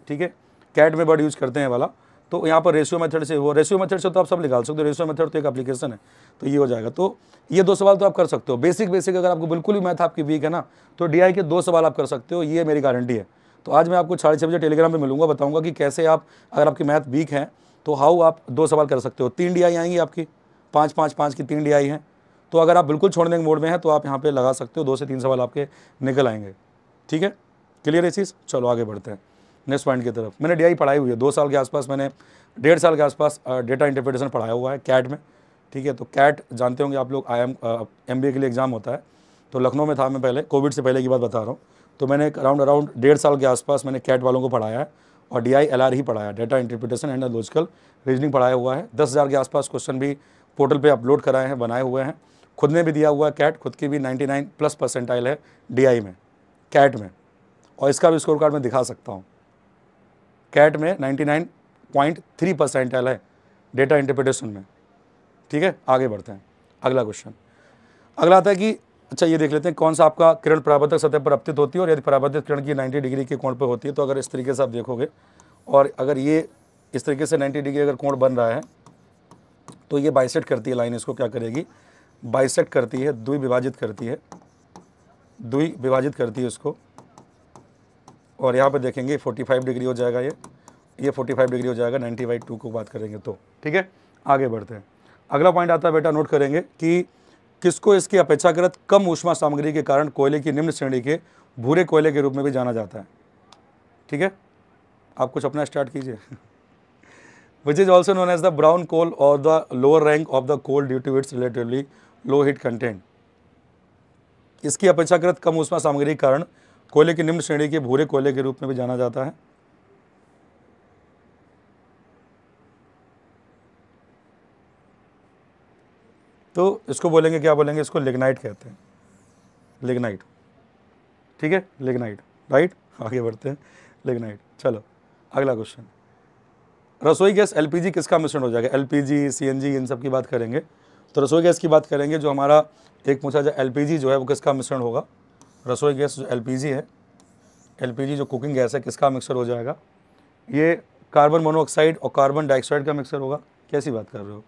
ठीक है? कैट में वर्ड यूज़ करते हैं वाला। तो यहाँ पर रेशियो मेथड से वो रेशियो मेथड से तो आप सब निकाल सकते हो रेशियो मेथड तो एक एप्लीकेशन है तो ये हो जाएगा। तो ये दो सवाल तो आप कर सकते हो। बेसिक बेसिक अगर आपको बिल्कुल भी मैथ आपकी वीक है ना तो DI के दो सवाल आप कर सकते हो, ये मेरी गारंटी है। तो आज मैं आपको साढ़े छः बजे टेलीग्राम पर मिलूँगा, बताऊँगा कि कैसे आप, अगर आपकी मैथ वीक है तो हाउ आप दो सवाल कर सकते हो। तीन डी आई आएँगी आपकी। पाँच पाँच पाँच की तीन डी आई हैं। तो अगर आप बिल्कुल छोड़ने के मोड में हैं तो आप यहाँ पे लगा सकते हो। दो से तीन सवाल आपके निकल आएँगे। ठीक है? क्लियर है चीज़ चलो, आगे बढ़ते हैं। नेक्स्ट पॉइंट की तरफ़। मैंने डीआई पढ़ाई हुई है। दो साल के आसपास मैंने, डेढ़ साल के आसपास डेटा इंटरप्रिटेशन पढ़ाया हुआ है कैट में। ठीक है? तो कैट जानते होंगे आप लोग आई एम एम के लिए एग्ज़ाम होता है। तो लखनऊ में था मैं पहले। कोविड से पहले की बात बता रहा हूँ। तो मैंने अराउंड अराउंड डेढ़ साल के आसपास मैंने कैट वालों को पढ़ाया है। और डी आई एल आर ही पढ़ाया data interpretation and logical reasoning पढ़ाया हुआ है। दस हज़ार के आसपास क्वेश्चन भी पोर्टल पे अपलोड कराए हैं, बनाए हुए हैं। खुद ने भी दिया हुआ है कैट खुद की भी 99 प्लस परसेंटाइल है डीआई में कैट में। और इसका भी स्कोर कार्ड मैं दिखा सकता हूँ। कैट में 99.3 परसेंटाइल है डेटा इंटरप्रिटेशन में। ठीक है? आगे बढ़ते हैं। अगला क्वेश्चन अगला आता है कि अच्छा ये देख लेते हैं कौन सा आपका किरण परावर्तक सतह पर अपतित होती है और यदि परावर्तित किरण की 90 डिग्री के कोण पर होती है तो अगर इस तरीके से आप देखोगे, और अगर ये इस तरीके से 90 डिग्री अगर कोण बन रहा है तो ये बाइसेट करती है लाइन, इसको क्या करेगी? बाइसेट करती है दुई विभाजित करती है दुई विभाजित करती है इसको, और यहाँ पर देखेंगे 45 डिग्री हो जाएगा ये ये 45 डिग्री हो जाएगा 90 बाई टू को बात करेंगे तो ठीक है? आगे बढ़ते हैं। अगला पॉइंट आता है बेटा, नोट करेंगे कि किसको इसकी अपेक्षाकृत कम ऊष्मा सामग्री के कारण कोयले की निम्न श्रेणी के भूरे कोयले के रूप में भी जाना जाता है? ठीक है? आप कुछ अपना स्टार्ट कीजिए। Which is also known as the brown coal और the lower rank of the coal due to its relatively low heat content इसकी अपेक्षाकृत कम ऊष्मा सामग्री के कारण कोयले की निम्न श्रेणी के भूरे कोयले के रूप में भी जाना जाता है। तो इसको बोलेंगे, क्या बोलेंगे? इसको लिग्नाइट कहते हैं। लिग्नाइट ठीक है? लिग्नाइट राइट आगे बढ़ते हैं। लिग्नाइट चलो, अगला क्वेश्चन रसोई गैस एलपीजी किसका मिश्रण हो जाएगा? एलपीजी सीएनजी इन सब की बात करेंगे। तो रसोई गैस की बात करेंगे, जो हमारा एक पूछा जाए एलपीजी जो है, वो किसका मिश्रण होगा? रसोई गैस जो एलपीजी है एलपीजी जो कुकिंग गैस है, किसका मिक्सर हो जाएगा? ये कार्बन मोनोऑक्साइड और कार्बन डाइऑक्साइड का मिक्सर होगा। कैसी बात कर रहे हो?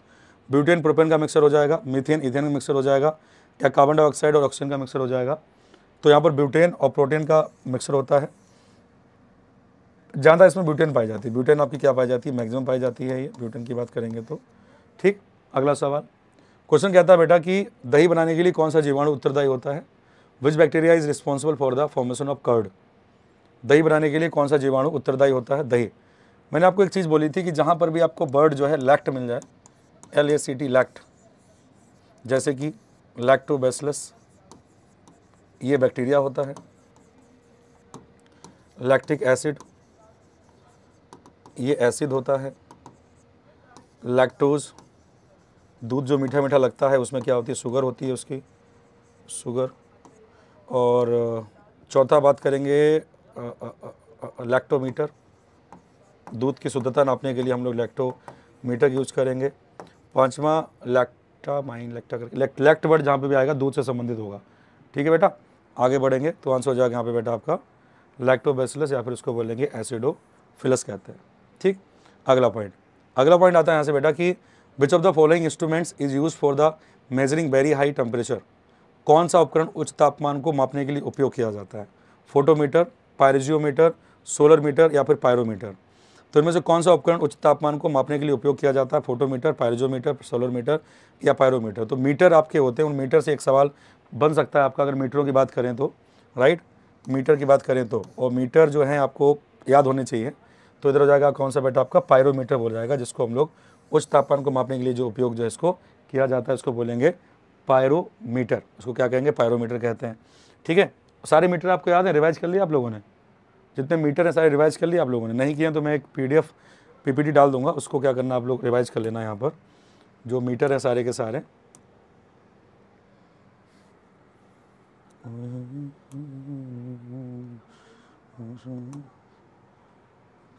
ब्यूटेन प्रोपेन का मिक्सर हो जाएगा, मीथेन, इथेन का मिक्सर हो जाएगा, या कार्बन डाइऑक्साइड और ऑक्सीजन का मिक्सर हो जाएगा। तो यहाँ पर ब्यूटेन और प्रोटीन का मिक्सर होता है। ज़्यादा इसमें ब्यूटेन पाई जाती है। ब्यूटेन आपकी क्या पाई जाती है? मैक्सिमम पाई जाती है ये। ब्यूटेन की बात करेंगे तो। ठीक, अगला सवाल। क्वेश्चन कहता है, बेटा, कि दही बनाने के लिए कौन सा जीवाणु उत्तरदायी होता है? Which bacteria is responsible for the formation of curd दही बनाने के लिए कौन सा जीवाणु उत्तरदायी होता है? दही। मैंने आपको एक चीज़ बोली थी कि जहाँ पर भी आपको बर्ड जो है, लैक्ट मिल जाए एल ए सी टी लैक्ट जैसे कि लैक्टोबैसिलस ये बैक्टीरिया होता है। लैक्टिक एसिड ये एसिड होता है। लैक्टोज दूध जो मीठा मीठा लगता है, उसमें क्या होती है? शुगर होती है उसकी। शुगर और, चौथा बात करेंगे लैक्टोमीटर दूध की शुद्धता नापने के लिए हम लोग लैक्टोमीटर यूज़ करेंगे। पांचवा लैक्टा माइन लैक्टा कर लेक्ट वर्ड जहाँ पे भी आएगा, दूध से संबंधित होगा। ठीक है बेटा? आगे बढ़ेंगे तो आंसर हो जाएगा यहाँ पे बेटा आपका। लैक्टोबैसिलस या फिर उसको बोलेंगे एसिडोफिलस कहते हैं। ठीक? अगला पॉइंट अगला पॉइंट आता है यहाँ से बेटा कि which of the following instruments is use for the measuring very high temperature कौन सा उपकरण उच्च तापमान को मापने के लिए उपयोग किया जाता है? फोटोमीटर पायरिजियोमीटर सोलर मीटर या फिर पायरोमीटर तो इनमें से कौन सा उपकरण उच्च तापमान को मापने के लिए उपयोग किया जाता है? फोटोमीटर पायरोजोमीटर सोलर मीटर या पायरोमीटर? तो मीटर आपके होते हैं, उन मीटर से एक सवाल बन सकता है आपका। अगर मीटरों की बात करें तो राइट मीटर की बात करें तो और मीटर जो है आपको याद होने चाहिए। तो इधर हो जाएगा कौन सा बेटा आपका? पायरोमीटर बोल जाएगा, जिसको हम लोग उच्च तापमान को मापने के लिए जो उपयोग जो है इसको किया जाता है, इसको बोलेंगे पायरोमीटर। उसको क्या कहेंगे? पायरोमीटर कहते हैं। ठीक है? सारे मीटर आपको याद है? रिवाइज कर लिया आप लोगों ने? जितने मीटर हैं, सारे रिवाइज कर लिया आप लोगों ने। नहीं किया तो मैं एक पीडीएफ पीपीटी डाल दूँगा। उसको क्या करना आप लोग रिवाइज कर लेना यहाँ पर। जो मीटर है सारे के सारे।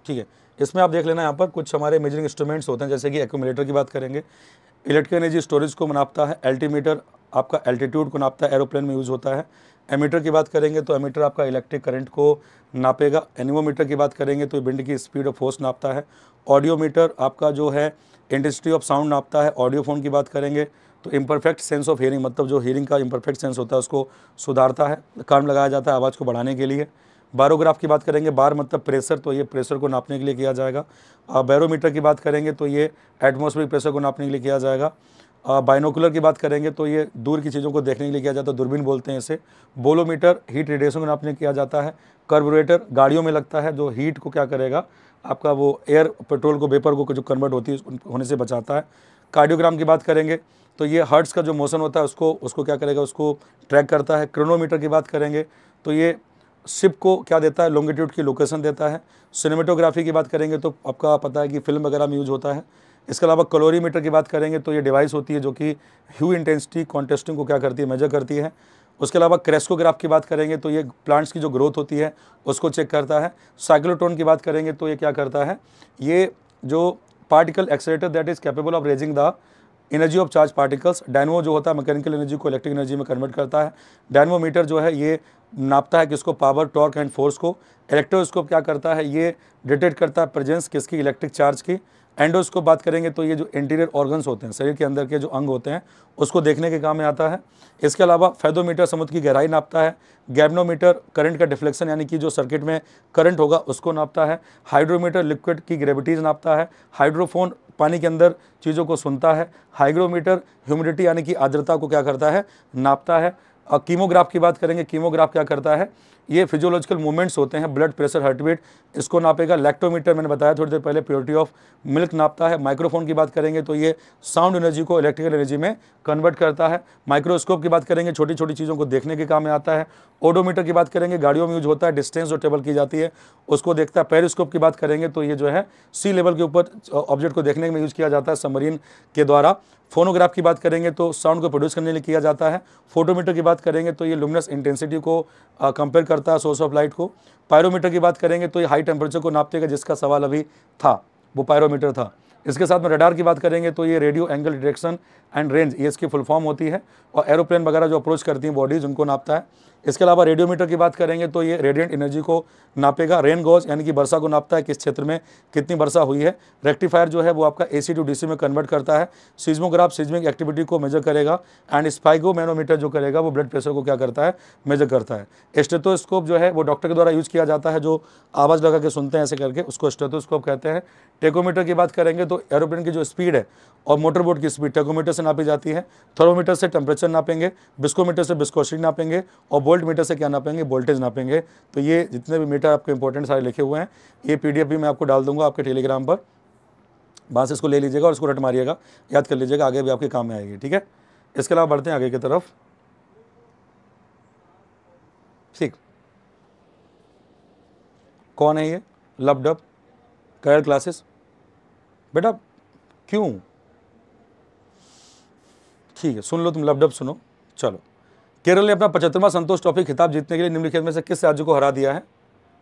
ठीक है। इसमें आप देख लेना यहाँ पर कुछ हमारे मेजरिंग इंस्ट्रूमेंट्स होते हैं, जैसे कि एक्यूमुलेटर की बात करेंगे। इलेक्ट्रिकल एनर्जी स्टोरेज को नापता है एल्टीमीटर आपका एल्टीट्यूड को नापता है एरोप्लेन में यूज़ होता है। एमीटर की बात करेंगे तो एमीटर आपका इलेक्ट्रिक करंट को नापेगा। एनिमोमीटर की बात करेंगे तो विंड की स्पीड ऑफ़ फोर्स नापता है। ऑडियोमीटर आपका जो है इंडस्ट्री ऑफ़ साउंड नापता है। ऑडियो फ़ोन की बात करेंगे तो इम्परफेक्ट सेंस ऑफ़ हियरिंग मतलब जो हियरिंग का इम्परफेक्ट सेंस होता है, उसको सुधारता है। काम लगाया जाता है आवाज़ को बढ़ाने के लिए। बारोग्राफ की बात करेंगे, बार मतलब प्रेशर तो ये प्रेशर को नापने के लिए किया जाएगा। बैरोमीटर की बात करेंगे तो ये एटमोसफिक प्रेशर को नापने के लिए किया जाएगा। बाइनोकुलर की बात करेंगे तो ये दूर की चीज़ों को देखने के लिए किया जाता है दूरबीन बोलते हैं इसे। बोलोमीटर हीट रेडिएशन को नापने किया जाता है। कार्बोरेटर गाड़ियों में लगता है, जो हीट को क्या करेगा, आपका वो एयर पेट्रोल को वेपर को जो कन्वर्ट होती है होने से बचाता है। कार्डियोग्राम की बात करेंगे तो ये हर्ट्स का जो मोशन होता है, उसको उसको क्या करेगा, उसको ट्रैक करता है। क्रोनोमीटर की बात करेंगे तो ये शिप को क्या देता है लॉन्गिट्यूड की लोकेशन देता है। सिनेमेटोग्राफी की बात करेंगे तो आपका पता है कि फ़िल्म वगैरह में यूज़ होता है। इसके अलावा कलोरीमीटर की बात करेंगे तो ये डिवाइस होती है जो कि ह्यू इंटेंसिटी कॉन्टेस्टिंग को क्या करती है मेजर करती है। उसके अलावा क्रेस्कोग्राफ की बात करेंगे तो ये प्लांट्स की जो ग्रोथ होती है, उसको चेक करता है। साइक्लोटोन की बात करेंगे तो ये क्या करता है, ये जो particle accelerator that is capable of raising the energy of charge particles dynamo जो होता है मैकेनिकल एनर्जी को इलेक्ट्रिक एनर्जी में कन्वर्ट करता है। डायनमोमीटर जो है, ये नापता है किसको पावर टॉर्क एंड फोर्स को। इलेक्ट्रोस्कोप क्या करता है, ये डिटेक्ट करता है प्रेजेंस किसकी इलेक्ट्रिक चार्ज की। एंडोस्कोप बात करेंगे तो ये जो इंटीरियर ऑर्गन्स होते हैं, शरीर के अंदर के जो अंग होते हैं, उसको देखने के काम में आता है। इसके अलावा फैदोमीटर समुद्र की गहराई नापता है। गैबनोमीटर करंट का डिफ्लेक्शन यानी कि जो सर्किट में करंट होगा, उसको नापता है। हाइड्रोमीटर लिक्विड की ग्रेविटीज नापता है। हाइड्रोफोन पानी के अंदर चीज़ों को सुनता है। हाइग्रोमीटर ह्यूमिडिटी यानी कि आर्द्रता को क्या करता है? नापता है। और कीमोग्राफ की बात करेंगे कीमोग्राफ क्या करता है? ये फिजियोलॉजिकल मूवमेंट्स होते हैं ब्लड प्रेशर हार्टबीट इसको नापेगा लैक्टोमीटर मैंने बताया थोड़ी देर पहले प्योरिटी ऑफ़ मिल्क नापता है। माइक्रोफोन की बात करेंगे तो ये साउंड एनर्जी को इलेक्ट्रिकल एनर्जी में कन्वर्ट करता है। माइक्रोस्कोप की बात करेंगे छोटी छोटी चीज़ों को देखने के काम में आता है। ओडोमीटर की बात करेंगे, गाड़ियों में यूज़ होता है डिस्टेंस जो टेबल की जाती है, उसको देखता है। पेरिस्कोप की बात करेंगे तो ये जो है सी लेवल के ऊपर ऑब्जेक्ट को देखने में यूज़ किया जाता है सबमरीन के द्वारा। फोनोग्राफ की बात करेंगे तो साउंड को प्रोड्यूस करने के लिए किया जाता है। फोटोमीटर की बात करेंगे तो ये लुमिनस इंटेंसिटी को कंपेयर करता है सोर्स ऑफ़ लाइट को। पायरोमीटर की बात करेंगे तो ये हाई टेम्परेचर को नापते का जिसका सवाल अभी था, वो पायरोमीटर था। इसके साथ में रडार की बात करेंगे तो ये radio angle detection and range ये इसकी फुल फॉर्म होती है और एरोप्लेन वगैरह जो अप्रोच करती हैं बॉडीज उनको नापता है। इसके अलावा रेडियोमीटर की बात करेंगे तो ये रेडियंट एनर्जी को नापेगा रेन गॉज यानी कि वर्षा को नापता है, किस क्षेत्र में कितनी वर्षा हुई है। रेक्टिफायर जो है वो आपका एसी टू डीसी में कन्वर्ट करता है। सीजमोग्राफ सीजमिक एक्टिविटी को मेजर करेगा एंड स्पाइगो मैनोमीटर जो करेगा वो ब्लड प्रेशर को क्या करता है? मेजर करता है। स्टेथोस्कोप जो है वो डॉक्टर के द्वारा यूज़ किया जाता है, जो आवाज़ लगा के सुनते हैं ऐसे करके, उसको स्टेथोस्कोप कहते हैं। टेकोमीटर की बात करेंगे तो एरोप्लेन की जो स्पीड है और मोटर की स्पीड टेकोमीटर से नापी जाती है, थर्मोमीटर से टेम्परेचर नापेंगे बिस्कोमीटर से बिस्कोसिटी नापेंगे और वोल्ट मीटर से क्या नापेंगे, वोल्टेज नापेंगे। तो ये जितने भी मीटर आपके इंपॉर्टेंट सारे लिखे हुए हैं, ये पीडीएफ भी मैं आपको डाल दूँगा आपके टेलीग्राम पर। वहाँ से इसको ले लीजिएगा और इसको रट मारिएगा, याद कर लीजिएगा, आगे भी आपके काम में आएगी, ठीक है? इसके अलावा बढ़ते हैं आगे की तरफ़। ठीक कौन है ये? लब डब कैर क्लासेस। बेटा, क्यों? ठीक है, सुन लो तुम, लबडब सुनो। चलो। केरल ने अपना पचहत्तरवा संतोष ट्रॉफी खिताब जीतने के लिए निम्नलिखित में से किस राज्य को हरा दिया है?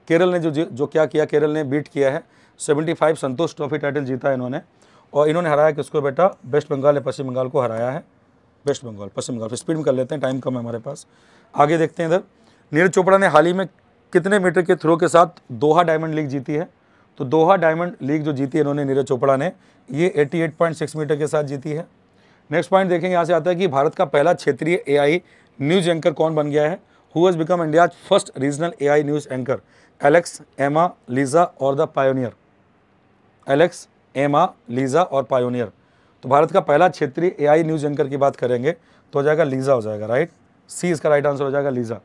केरल ने जो जो क्या किया, केरल ने बीट किया है। 75 संतोष ट्रॉफी टाइटल जीता है इन्होंने। और इन्होंने हराया किसको बेटा? वेस्ट बंगाल या पश्चिम बंगाल को हराया है। वेस्ट बंगाल, पश्चिम बंगाल। स्पीड में कर लेते हैं टाइम कम है हमारे पास। आगे देखते हैं इधर। नीरज चोपड़ा ने हाल ही में कितने मीटर के थ्रो के साथ दोहा डायमंड लीग जीती है? तो दोहा डायमंड लीग जो जीती है इन्होंने नीरज चोपड़ा ने, ये 88.6 मीटर के साथ जीती है। नेक्स्ट पॉइंट देखेंगे, यहाँ से आता है कि भारत का पहला क्षेत्रीय एआई न्यूज़ एंकर कौन बन गया है? Who has become India first regional AI news anchor Alex Emma Lisa और the pioneer Alex Emma Lisa और पायोनियर तो भारत का पहला क्षेत्रीय एआई न्यूज़ एंकर की बात करेंगे तो हो जाएगा लीजा हो जाएगा राइट सी इसका राइट आंसर हो जाएगा लीजा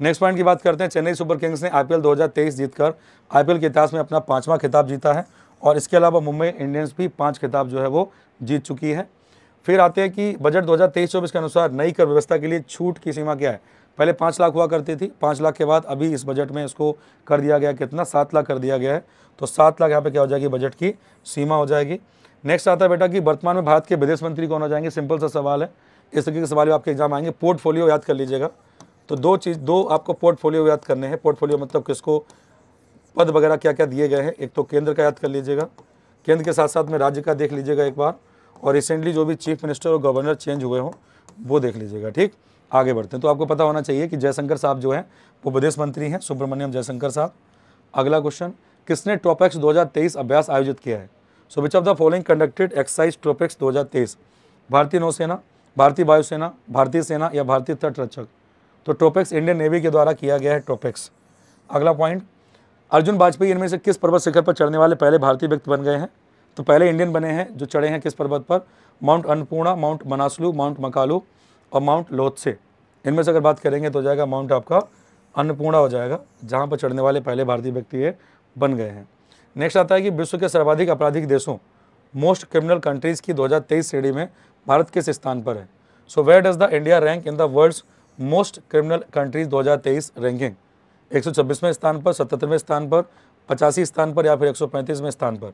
नेक्स्ट पॉइंट की बात करते हैं चेन्नई सुपर किंग्स ने आईपीएल 2023 जीतकर आईपीएल के इतिहास में अपना पांचवा खिताब जीता है और इसके अलावा मुंबई इंडियंस भी पाँच खिताब जो है वो जीत चुकी है। फिर आते हैं कि बजट 2023-24 के अनुसार नई कर व्यवस्था के लिए छूट की सीमा क्या है? पहले पाँच लाख हुआ करती थी, पाँच लाख के बाद अभी इस बजट में इसको कर दिया गया कितना? सात लाख कर दिया गया है। तो सात लाख यहाँ पे क्या हो जाएगी? बजट की सीमा हो जाएगी। नेक्स्ट आता है बेटा कि वर्तमान में भारत के विदेश मंत्री कौन हो जाएँगे? सिंपल सा सवाल है। इस तरीके के सवाल आपके एग्ज़ाम आएँगे। पोर्टफोलियो याद कर लीजिएगा। तो दो चीज़, दो आपको पोर्टफोलियो याद करने हैं। पोर्टफोलियो मतलब किसको? पद वगैरह क्या क्या दिए गए हैं? एक तो केंद्र का याद कर लीजिएगा। केंद्र के साथ साथ में राज्य का देख लीजिएगा एक बार। और रिसेंटली जो भी चीफ मिनिस्टर और गवर्नर चेंज हुए हों, वो देख लीजिएगा, ठीक? आगे बढ़ते हैं। तो आपको पता होना चाहिए कि जयशंकर साहब जो हैं, वो विदेश मंत्री हैं, सुब्रमण्यम जयशंकर साहब। अगला क्वेश्चन किसने टॉपेक्स 2023 अभ्यास आयोजित किया है? So which of the following conducted exercise TROPEX 2023 भारतीय नौसेना, भारतीय वायुसेना, भारतीय सेना या भारतीय तट रक्षक? तो टोपेक्स इंडियन नेवी के द्वारा किया गया है टोपेक्स अगला पॉइंट अर्जुन वाजपेयी इनमें से किस पर्वत शिखर पर चढ़ने वाले पहले भारतीय व्यक्ति बन गए हैं? तो पहले इंडियन बने हैं, जो चढ़े हैं किस पर्वत पर? Mount Annapurna mount Manaslu mount Makalu और माउंट लोत्से इनमें से अगर बात करेंगे तो जाएगा माउंट आपका अन्नपूर्णा हो जाएगा, जहाँ पर चढ़ने वाले पहले भारतीय व्यक्ति ये बन गए हैं। नेक्स्ट आता है कि विश्व के सर्वाधिक आपराधिक देशों मोस्ट क्रिमिनल कंट्रीज़ की 2023 श्रेणी में भारत किस स्थान पर है? So where does the India rank in the world's most criminal countries 2023 ranking 126वें स्थान पर सतहत्तरवें स्थान पर, पचासी स्थान पर या फिर 135वें स्थान पर?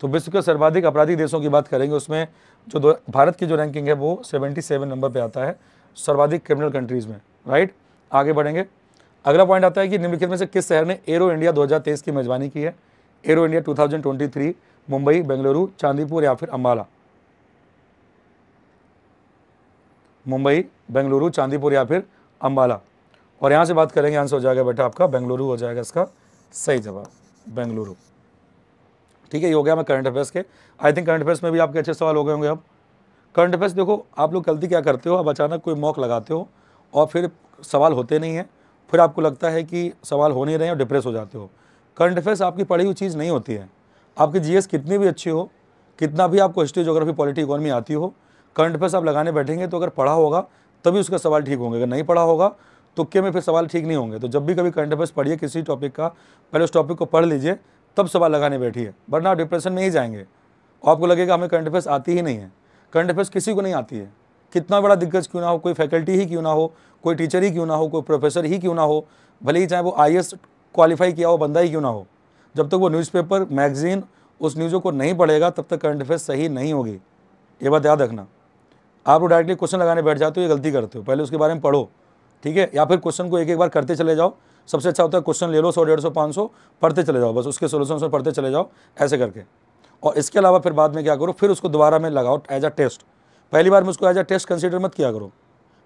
तो विश्व के सर्वाधिक अपराधी देशों की बात करेंगे, उसमें जो भारत की जो रैंकिंग है वो 77 नंबर पे आता है, सर्वाधिक क्रिमिनल कंट्रीज़ में राइट आगे बढ़ेंगे। अगला पॉइंट आता है कि निम्नलिखित में से किस शहर ने एरो इंडिया 2023 की मेजबानी की है? एरो इंडिया 2023 मुंबई, बेंगलुरु, चांदीपुर या फिर अम्बाला मुंबई, बेंगलुरु, चांदीपुर या फिर अम्बाला और यहाँ से बात करेंगे आंसर हो जाएगा बेटा आपका, बेंगलुरु हो जाएगा इसका सही जवाब, बेंगलुरु। ठीक है, ये हो गया मैं करंट अफेयर्स के। आई थिंक करंट अफेयर्स में भी आपके अच्छे सवाल हो गए होंगे अब। करंट अफेयर्स देखो, आप लोग गलती क्या करते हो? अब अचानक कोई मॉक लगाते हो और फिर सवाल होते नहीं हैं। फिर आपको लगता है कि सवाल हो नहीं रहे और डिप्रेस हो जाते हो। करंट अफेयर्स आपकी पढ़ी हुई चीज़ नहीं होती है। आपकी जीएस कितनी भी अच्छी हो, कितना भी आपको हिस्ट्री जोग्राफी पॉलिटी इकोनॉमी आती हो करंट अफेयर्स आप लगाने बैठेंगे तो अगर पढ़ा होगा, तभी उसका सवाल ठीक होंगे। अगर नहीं पढ़ा होगा तो तुक्के में फिर सवाल ठीक नहीं होंगे। तो जब भी कभी करंट अफेयर्स पढ़िए किसी टॉपिक का, पहले उस टॉपिक को पढ़ लीजिए। तब सवाल लगाने बैठी है, वरना आप डिप्रेशन में ही जाएँगे। और आपको लगेगा हमें करंट अफेयर्स आती ही नहीं है। करंट अफेयर्स किसी को नहीं आती है। कितना बड़ा दिग्गज क्यों ना हो, कोई फैकल्टी ही क्यों ना हो, कोई टीचर ही क्यों ना हो, कोई प्रोफेसर ही क्यों ना हो, भले ही चाहे वो आई क्वालिफाई किया हो, बंदा ही क्यों ना हो। जब तक वो न्यूज़पेपर मैगजीन उस न्यूज़ों को नहीं पढ़ेगा, तब तक करंट अफेयर्स सही नहीं होगी। ये बात याद रखना। आप लोग डायरेक्टली क्वेश्चन लगाने बैठ जाते हो, ये गलती करते हो। पहले उसके बारे में पढ़ो, ठीक है? या फिर क्वेश्चन को एक एक बार करते चले जाओ सबसे अच्छा होता है क्वेश्चन ले लो सौ, डेढ़ सौ, पाँच सौ, पढ़ते चले जाओ, बस उसके सोल्यूशन से पढ़ते चले जाओ, ऐसे करके। और इसके अलावा फिर बाद में क्या करो, फिर उसको दोबारा में लगाओ एज अ टेस्ट पहली बार में उसको एज अ टेस्ट कंसिडर मत किया करो।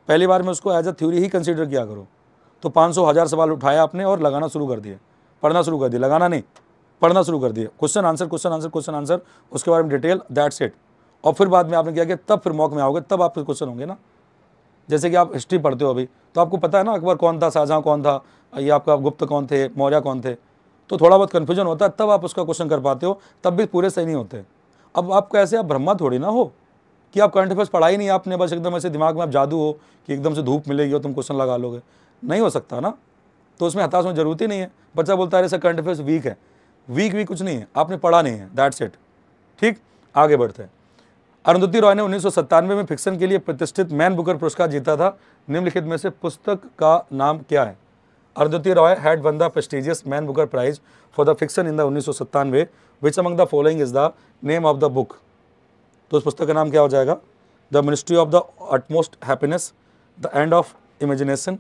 पहली बार में उसको एज अ थ्योरी ही कंसिडर किया करो। तो पाँच सौ, हज़ार सवाल उठाया आपने और लगाना शुरू कर दिए। पढ़ना शुरू कर दिया लगाना नहीं, पढ़ना शुरू कर दिया question answer question answer question answer उसके बारे में डिटेल दैट सेट और फिर बाद में आपने क्या किया तब फिर मॉक में आओगे, तब आपके क्वेश्चन होंगे ना। जैसे कि आप हिस्ट्री पढ़ते हो अभी तो आपको पता है ना, अकबर कौन था, शाहजहाँ कौन था ये आपका गुप्त कौन थे, मौर्य कौन थे? तो थोड़ा बहुत कन्फ्यूज़न होता है, तब आप उसका क्वेश्चन कर पाते हो, तब भी पूरे सही नहीं होते। अब आप कैसे, आप ब्रह्मा थोड़ी ना हो कि आप करंट अफेयर्स पढ़ाई नहीं आपने, बस एकदम ऐसे दिमाग में आप जादू हो कि एकदम से धूप मिलेगी और तुम क्वेश्चन लगा लोगे। नहीं हो सकता ना। तो उसमें हताश होने ज़रूरत ही नहीं है। बच्चा बोलता है सर करंट अफेयर्स वीक है। वीक वीक कुछ नहीं है। आपने पढ़ा नहीं है। दैट्स सेट ठीक? आगे बढ़ते हैं। अरुंधति रॉय ने उन्नीस सौ सत्तानवे में फिक्शन के लिए प्रतिष्ठित मैन बुकर पुरस्कार जीता था। निम्नलिखित में से पुस्तक का नाम क्या है? Had won the prestigious Man Booker Prize for the fiction in the उन्नीस सौ सत्तानवे which among the following is the name of the book तो उस पुस्तक का नाम क्या हो जाएगा? The ministry of the utmost happiness the end of imagination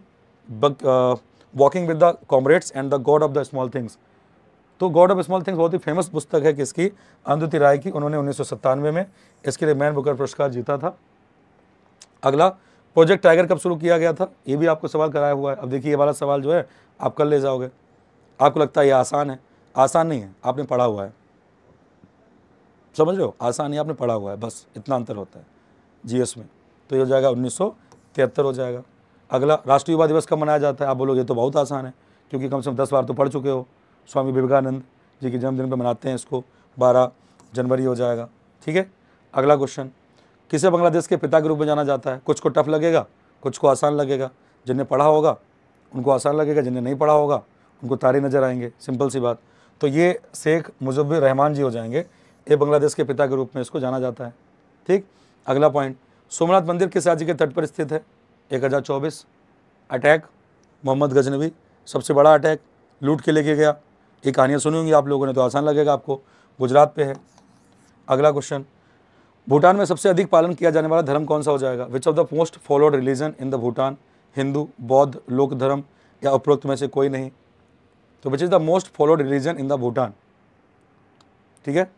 walking with the comrades and the god of the small things तो गॉड ऑफ़ स्मॉल थिंग्स बहुत ही फ़ेमस पुस्तक है किसकी? अंधुति राय की। उन्होंने उन्नीस सौ सत्तानवे में इसके लिए मैन बुकर पुरस्कार जीता था। अगला प्रोजेक्ट टाइगर कब शुरू किया गया था? ये भी आपको सवाल कराया हुआ है। अब देखिए, ये वाला सवाल जो है, आप कल ले जाओगे। आपको लगता है ये आसान है? आसान नहीं है। आपने पढ़ा हुआ है। समझ रहे हो? आसान नहीं आपने पढ़ा हुआ है। बस, इतना अंतर होता है जीएस में। तो ये हो जाएगा उन्नीस सौ तिहत्तर हो जाएगा। अगला, राष्ट्रीय युवा दिवस कब मनाया जाता है? आप बोलोगे तो बहुत आसान है, क्योंकि कम से कम दस बार तो पढ़ चुके हो। स्वामी विवेकानंद जी के जन्मदिन पर मनाते हैं इसको। बारह जनवरी हो जाएगा। ठीक है? अगला क्वेश्चन। किसे बांग्लादेश के पिता के रूप में जाना जाता है? कुछ को टफ लगेगा, कुछ को आसान लगेगा। जिन्हें पढ़ा होगा, उनको आसान लगेगा जिन्हें नहीं पढ़ा होगा, उनको तारे नज़र आएँगे। सिंपल सी बात। तो ये शेख मुजब्बिर रहमान जी हो जाएँगे। ये बांग्लादेश के पिता के रूप में इसको जाना जाता है। ठीक? अगला पॉइंट सोमनाथ मंदिर किस राज्य के तट पर स्थित है? एक हज़ार चौबीस। अटैक, मोहम्मद गजनबी सबसे बड़ा अटैक, लूट के लेके गया। ये कहानियाँ सुनी होंगी आप लोगों ने तो आसान लगेगा आपको। गुजरात पे है। अगला क्वेश्चन भूटान में सबसे अधिक पालन किया जाने वाला धर्म कौन सा हो जाएगा? Which of the most followed religion in the Bhutan Hindu, बौद्ध, लोक धर्म या उपरोक्त में से कोई नहीं? तो which is the most followed religion in the Bhutan ठीक है?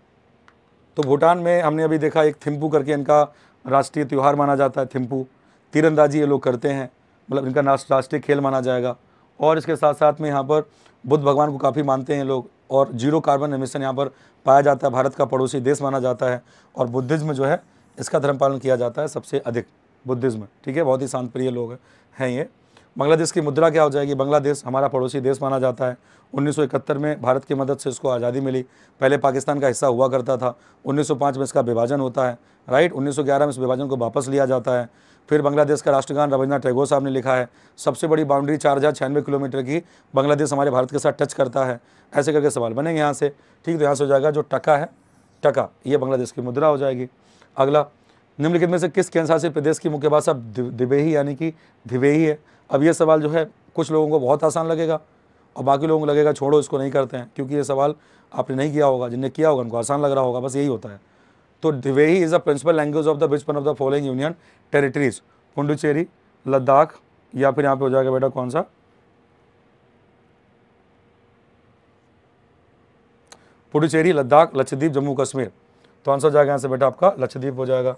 तो भूटान में हमने अभी देखा एक थिम्पू करके इनका राष्ट्रीय त्यौहार माना जाता है, थिम्पू। तीरंदाजी ये लोग करते हैं मतलब इनका राष्ट्रीय खेल माना जाएगा। और इसके साथ साथ में यहाँ पर बुद्ध भगवान को काफ़ी मानते हैं लोग। और ज़ीरो कार्बन एमिशन यहाँ पर पाया जाता है, भारत का पड़ोसी देश माना जाता है और बुद्धिज़्म जो है, इसका धर्म पालन किया जाता है सबसे अधिक बुद्धिज़्म। ठीक है, बहुत ही शांत प्रिय लोग हैं ये। बांग्लादेश की मुद्रा क्या हो जाएगी? बांग्लादेश हमारा पड़ोसी देश माना जाता है। 1971 में भारत की मदद से इसको आज़ादी मिली। पहले पाकिस्तान का हिस्सा हुआ करता था। 1905 में इसका विभाजन होता है, राइट? 1911 में इस विभाजन को वापस लिया जाता है। फिर बांग्लादेश का राष्ट्रगान रविंद्रनाथ टैगोर साहब ने लिखा है। सबसे बड़ी बाउंड्री चार हज़ार छियानवे किलोमीटर की बांग्लादेश हमारे भारत के साथ टच करता है। ऐसे करके सवाल बनेंगे यहाँ से। ठीक तो यहाँ से हो जाएगा जो टका है, टका, ये बांग्लादेश की मुद्रा हो जाएगी। अगला, निम्नलिखित में से किस केंद्र शासित प्रदेश की मुख्य भाषा दिवेही यानी कि धिवेही है? अब ये सवाल जो है, कुछ लोगों को बहुत आसान लगेगा और बाकी लोगों को लगेगा छोड़ो, इसको नहीं करते हैं, क्योंकि ये सवाल आपने नहीं किया होगा। जिनने किया होगा, उनको आसान लग रहा होगा, बस यही होता है। तो Dhivehi is the principal language of the which one of the following union territories Puducherry Ladakh या फिर यहाँ पे हो जाएगा बेटा कौन सा? पुडुचेरी, लद्दाख, लक्षद्वीप, जम्मू, कश्मीर। तो आंसर जाएगा यहाँ से बेटा आपका, लक्षद्वीप हो जाएगा।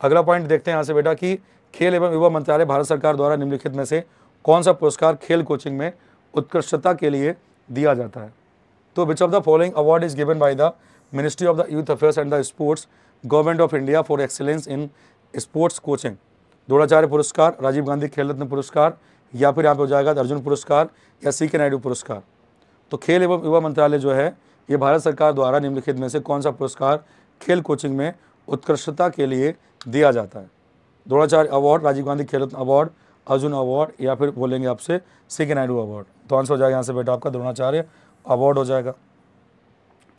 अगला पॉइंट देखते हैं यहाँ से बेटा कि खेल एवं युवा मंत्रालय भारत सरकार द्वारा निम्नलिखित में से कौन सा पुरस्कार खेल कोचिंग में उत्कृष्टता के लिए दिया जाता है। तो which of the following award is given by the ministry of the youth affairs and the sports government of India for excellence in sports coaching Dronacharya पुरस्कार, राजीव गांधी खेल रत्न पुरस्कार, या फिर यहाँ पे हो जाएगा अर्जुन पुरस्कार या सी के नायडू पुरस्कार। तो खेल एवं युवा मंत्रालय जो है, ये भारत सरकार द्वारा निम्नलिखित में से कौन सा पुरस्कार खेल कोचिंग में उत्कृष्टता के लिए दिया जाता है? द्रोणाचार्य अवार्ड, राजीव गांधी खेल रत्न अवार्ड, अर्जुन अवार्ड, या फिर बोलेंगे आपसे सी के नायडू अवार्ड। तो आंसर हो जाएगा यहाँ से बेटा आपका द्रोणाचार्य अवार्ड हो जाएगा।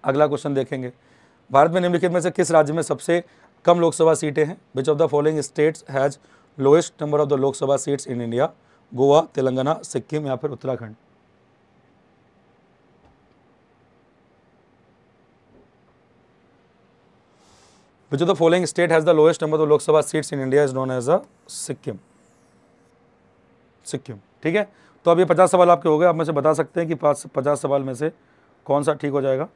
अगला क्वेश्चन देखेंगे। भारत में निम्नलिखित में से किस राज्य में सबसे कम लोकसभा सीटें हैं? Which of the following states has lowest number of the Lok Sabha seats in India Goa, Telangana, Sikkim या फिर Uttarakhand? Which of the following state has the lowest number of Lok Sabha seats in India is known as a Sikkim Sikkim ठीक है? तो अब ये पचास सवाल आपके हो गए। आप में से बता सकते हैं कि पाँच, पचास सवाल में से कौन सा ठीक हो जाएगा।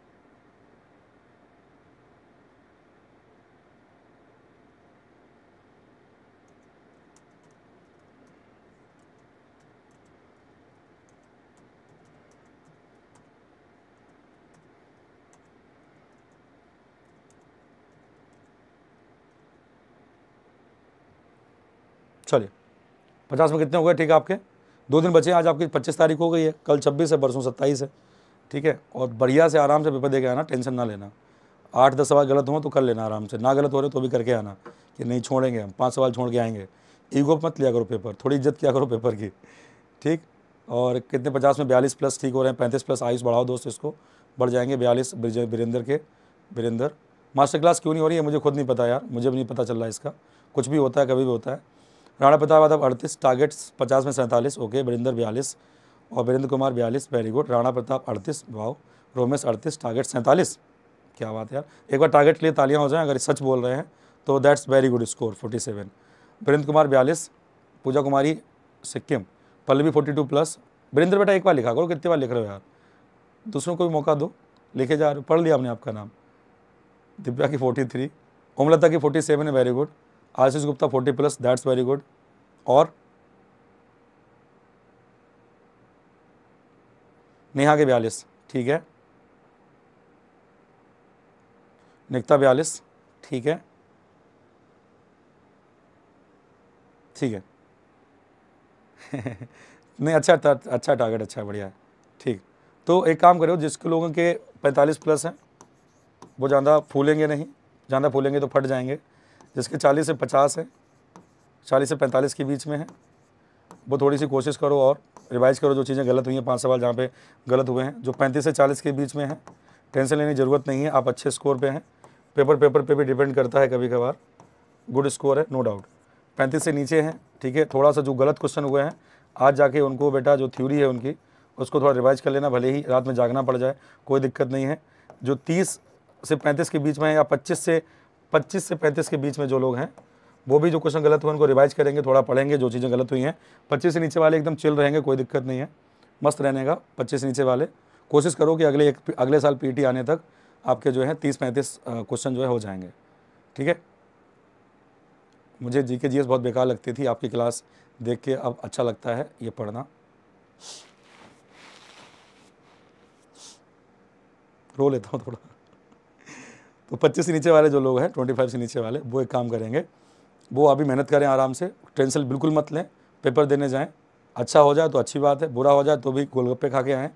चलिए, पचास में कितने हो गए? ठीक है आपके। दो दिन बचे आज आपकी पच्चीस तारीख हो गई है। कल छब्बीस है, परसों सत्ताईस है। ठीक है? और बढ़िया से आराम से पेपर दे के आना, टेंशन ना लेना। आठ, दस सवाल गलत हो तो कर लेना आराम से। ना गलत हो रहे तो भी करके आना कि नहीं छोड़ेंगे हम। पाँच सवाल छोड़ के आएँगे। ईगो मत लिया करो पेपर। थोड़ी इज़्ज़त किया करो पेपर की। ठीक? और कितने? पचास में बयालीस प्लस ठीक हो रहे हैं, पैंतीस प्लस आयुष बढ़ाओ दोस्त इसको। बढ़ जाएँगे बयालीस वीरेंद्र के वीरेंद्र मास्टर क्लास क्यों नहीं हो रही है? मुझे खुद नहीं पता यार। मुझे भी नहीं पता चल रहा है इसका। कुछ भी होता है, कभी भी होता है। राणा प्रताप यादव अड़तीस टारगेट्स पचास में सैंतालीस ओके वीरेंद्र बयालीस और वीरेंद्र कुमार बयालीस वेरी गुड राणा प्रताप अड़तीस वाओ रोमेश अड़तीस टारगेट सैंतालीस। क्या बात है यार। एक बार टारगेट लिए तालियाँ हो जाएँ, अगर सच बोल रहे हैं तो that's very good score forty seven Virendra Kumar बयालीस, Pooja Kumari Sikkim, Pallavi forty two plus Virendra बेटा एक बार लिखा करो, कितनी बार लिख रहे हो यार? दूसरों को भी मौका दो, लिखे जा रहे पढ़ लिया हमने आपका नाम। दिव्या की फोर्टी थ्री ओमलता की फोर्टी सेवन है very good Ashish Gupta forty plus that's very good और नेहा के बयालीस, ठीक है। निकता बयालीस, ठीक है। ठीक है। नहीं अच्छा अच्छा टारगेट अच्छा है बढ़िया है। ठीक। तो एक काम करो जिसके लोगों के 45 प्लस हैं, वो ज़्यादा फूलेंगे नहीं, ज़्यादा फूलेंगे तो फट जाएँगे। जिसके 40 से 50 है 40 से 45 के बीच में है। वो थोड़ी सी कोशिश करो और रिवाइज करो जो चीज़ें गलत हुई हैं, पाँच सवाल जहाँ पे गलत हुए हैं, जो पैंतीस से चालीस के बीच में है। टेंशन लेने की ज़रूरत नहीं है, आप अच्छे स्कोर पे हैं। पेपर पेपर पे भी डिपेंड करता है कभी कभार गुड स्कोर है, नो डाउट। पैंतीस से नीचे हैं, ठीक है थोड़ा सा जो गलत क्वेश्चन हुए हैं, आज जाके उनको बेटा जो थ्योरी है उनकी, उसको थोड़ा रिवाइज कर लेना, भले ही रात में जागना पड़ जाए, कोई दिक्कत नहीं है। जो तीस से पैंतीस के बीच में या पच्चीस से पच्चीस से पैंतीस के बीच में जो लोग हैं, वो भी जो क्वेश्चन गलत हुए, उनको रिवाइज करेंगे, थोड़ा पढ़ेंगे जो चीज़ें गलत हुई हैं। पच्चीस से नीचे वाले एकदम चिल रहेंगे, कोई दिक्कत नहीं है, मस्त रहने का, पच्चीस से नीचे वाले। कोशिश करो कि अगले एक, अगले साल पीटी आने तक आपके जो है तीस, पैंतीस क्वेश्चन जो है हो जाएँगे। ठीक है? मुझे जी के बहुत बेकार लगती थी, आपकी क्लास देख के अब अच्छा लगता है ये पढ़ना। रो लेता हूँ थोड़ा। तो पच्चीस से नीचे वाले जो लोग हैं ट्वेंटी फाइव से नीचे वाले, वो एक काम करेंगे। वो अभी मेहनत करें आराम से टेंशन बिल्कुल मत लें पेपर देने जाएँ। अच्छा हो जाए तो अच्छी बात है, बुरा हो जाए तो भी गोलगप्पे खा के आएँ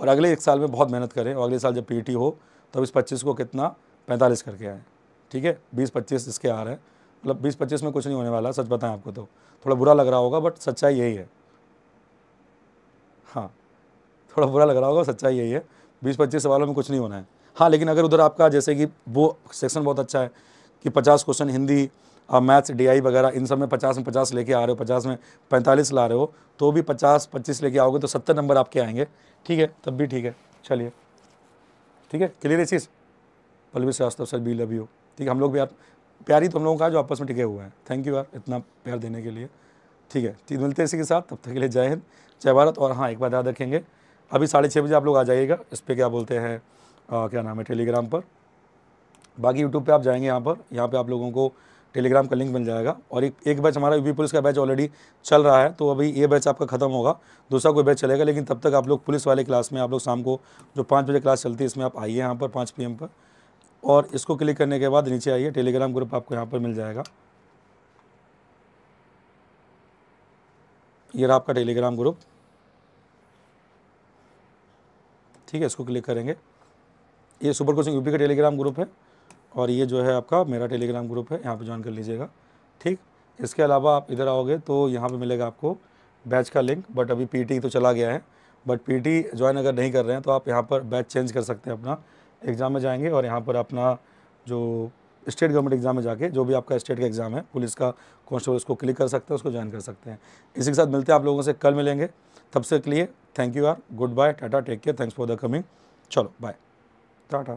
और अगले एक साल में बहुत मेहनत करें और अगले साल जब पी हो तो इस पच्चीस को कितना, पैंतालीस करके आएँ। ठीक है? बीस पच्चीस इसके आ रहे हैं। मतलब बीस पच्चीस में कुछ नहीं होने वाला, सच बताएँ आपको तो। थोड़ा बुरा लग रहा होगा बट सच्चाई यही है। हाँ थोड़ा बुरा लग रहा होगा, सच्चाई यही है। बीस पच्चीस सवालों में कुछ नहीं होना है। हाँ लेकिन अगर उधर आपका जैसे कि वो सेक्शन बहुत अच्छा है कि पचास question Hindi maths D I वगैरह, इन सब में पचास में पचास लेके आ रहे हो, पचास में पैंतालीस ला रहे हो तो भी पचास, पच्चीस लेके आओगे तो सत्तर नंबर आपके आएँगे। ठीक है? तब भी ठीक है। चलिए। ठीक है? क्लियर है चीज़? Pallavi Srivastava sir B love you ठीक है, हम लोग भी यार प्यारी तो हम लोगों का जो आपस में टिके हुए हैं। थैंक यू यार, इतना प्यार देने के लिए। ठीक है चीज़ मिलते हैं इसी के साथ। तब तक के लिए जय हिंद, जय भारत। और हाँ एक बात याद रखेंगे, अभी साढ़े छः बजे आप लोग आ जाइएगा, इस पर क्या बोलते हैं क्या नाम है टेलीग्राम पर। बाकी यूट्यूब पे आप जाएँगे यहाँ पर। यहाँ पे आप लोगों को टेलीग्राम का लिंक मिल जाएगा। और एक एक बैच हमारा यूपी पुलिस का बैच ऑलरेडी चल रहा है तो अभी ये बैच आपका ख़त्म होगा। दूसरा कोई बैच चलेगा, लेकिन तब तक आप लोग पुलिस वाले क्लास में, आप लोग शाम को जो पाँच बजे क्लास चलती है, इसमें आप आइए यहाँ पर पाँच पी पर। और इसको क्लिक करने के बाद नीचे आइए टेलीग्राम ग्रुप आपको यहाँ पर मिल जाएगा। ये रहा आपका टेलीग्राम ग्रुप ठीक है, इसको क्लिक करेंगे। ये सुपर कोचिंग यूपी का टेलीग्राम ग्रुप है और ये जो है आपका मेरा टेलीग्राम ग्रुप है, यहाँ पे ज्वाइन कर लीजिएगा। ठीक? इसके अलावा आप इधर आओगे तो यहाँ पे मिलेगा आपको बैच का लिंक बट अभी पीटी तो चला गया है। बट पीटी ज्वाइन अगर नहीं कर रहे हैं तो आप यहाँ पर बैच चेंज कर सकते हैं अपना। एग्ज़ाम में जाएँगे और यहाँ पर अपना जो स्टेट गवर्नमेंट एग्ज़ाम में जाके, जो भी आपका स्टेट का एग्ज़ाम है, पुलिस का कॉन्स्टेबल उसको क्लिक कर सकते हैं, उसको ज्वाइन कर सकते हैं। इसी के साथ मिलते हैं आप लोगों से, कल मिलेंगे। तब से के लिए थैंक यू यार good bye tata take care thanks for the coming चलो बाय टाटा।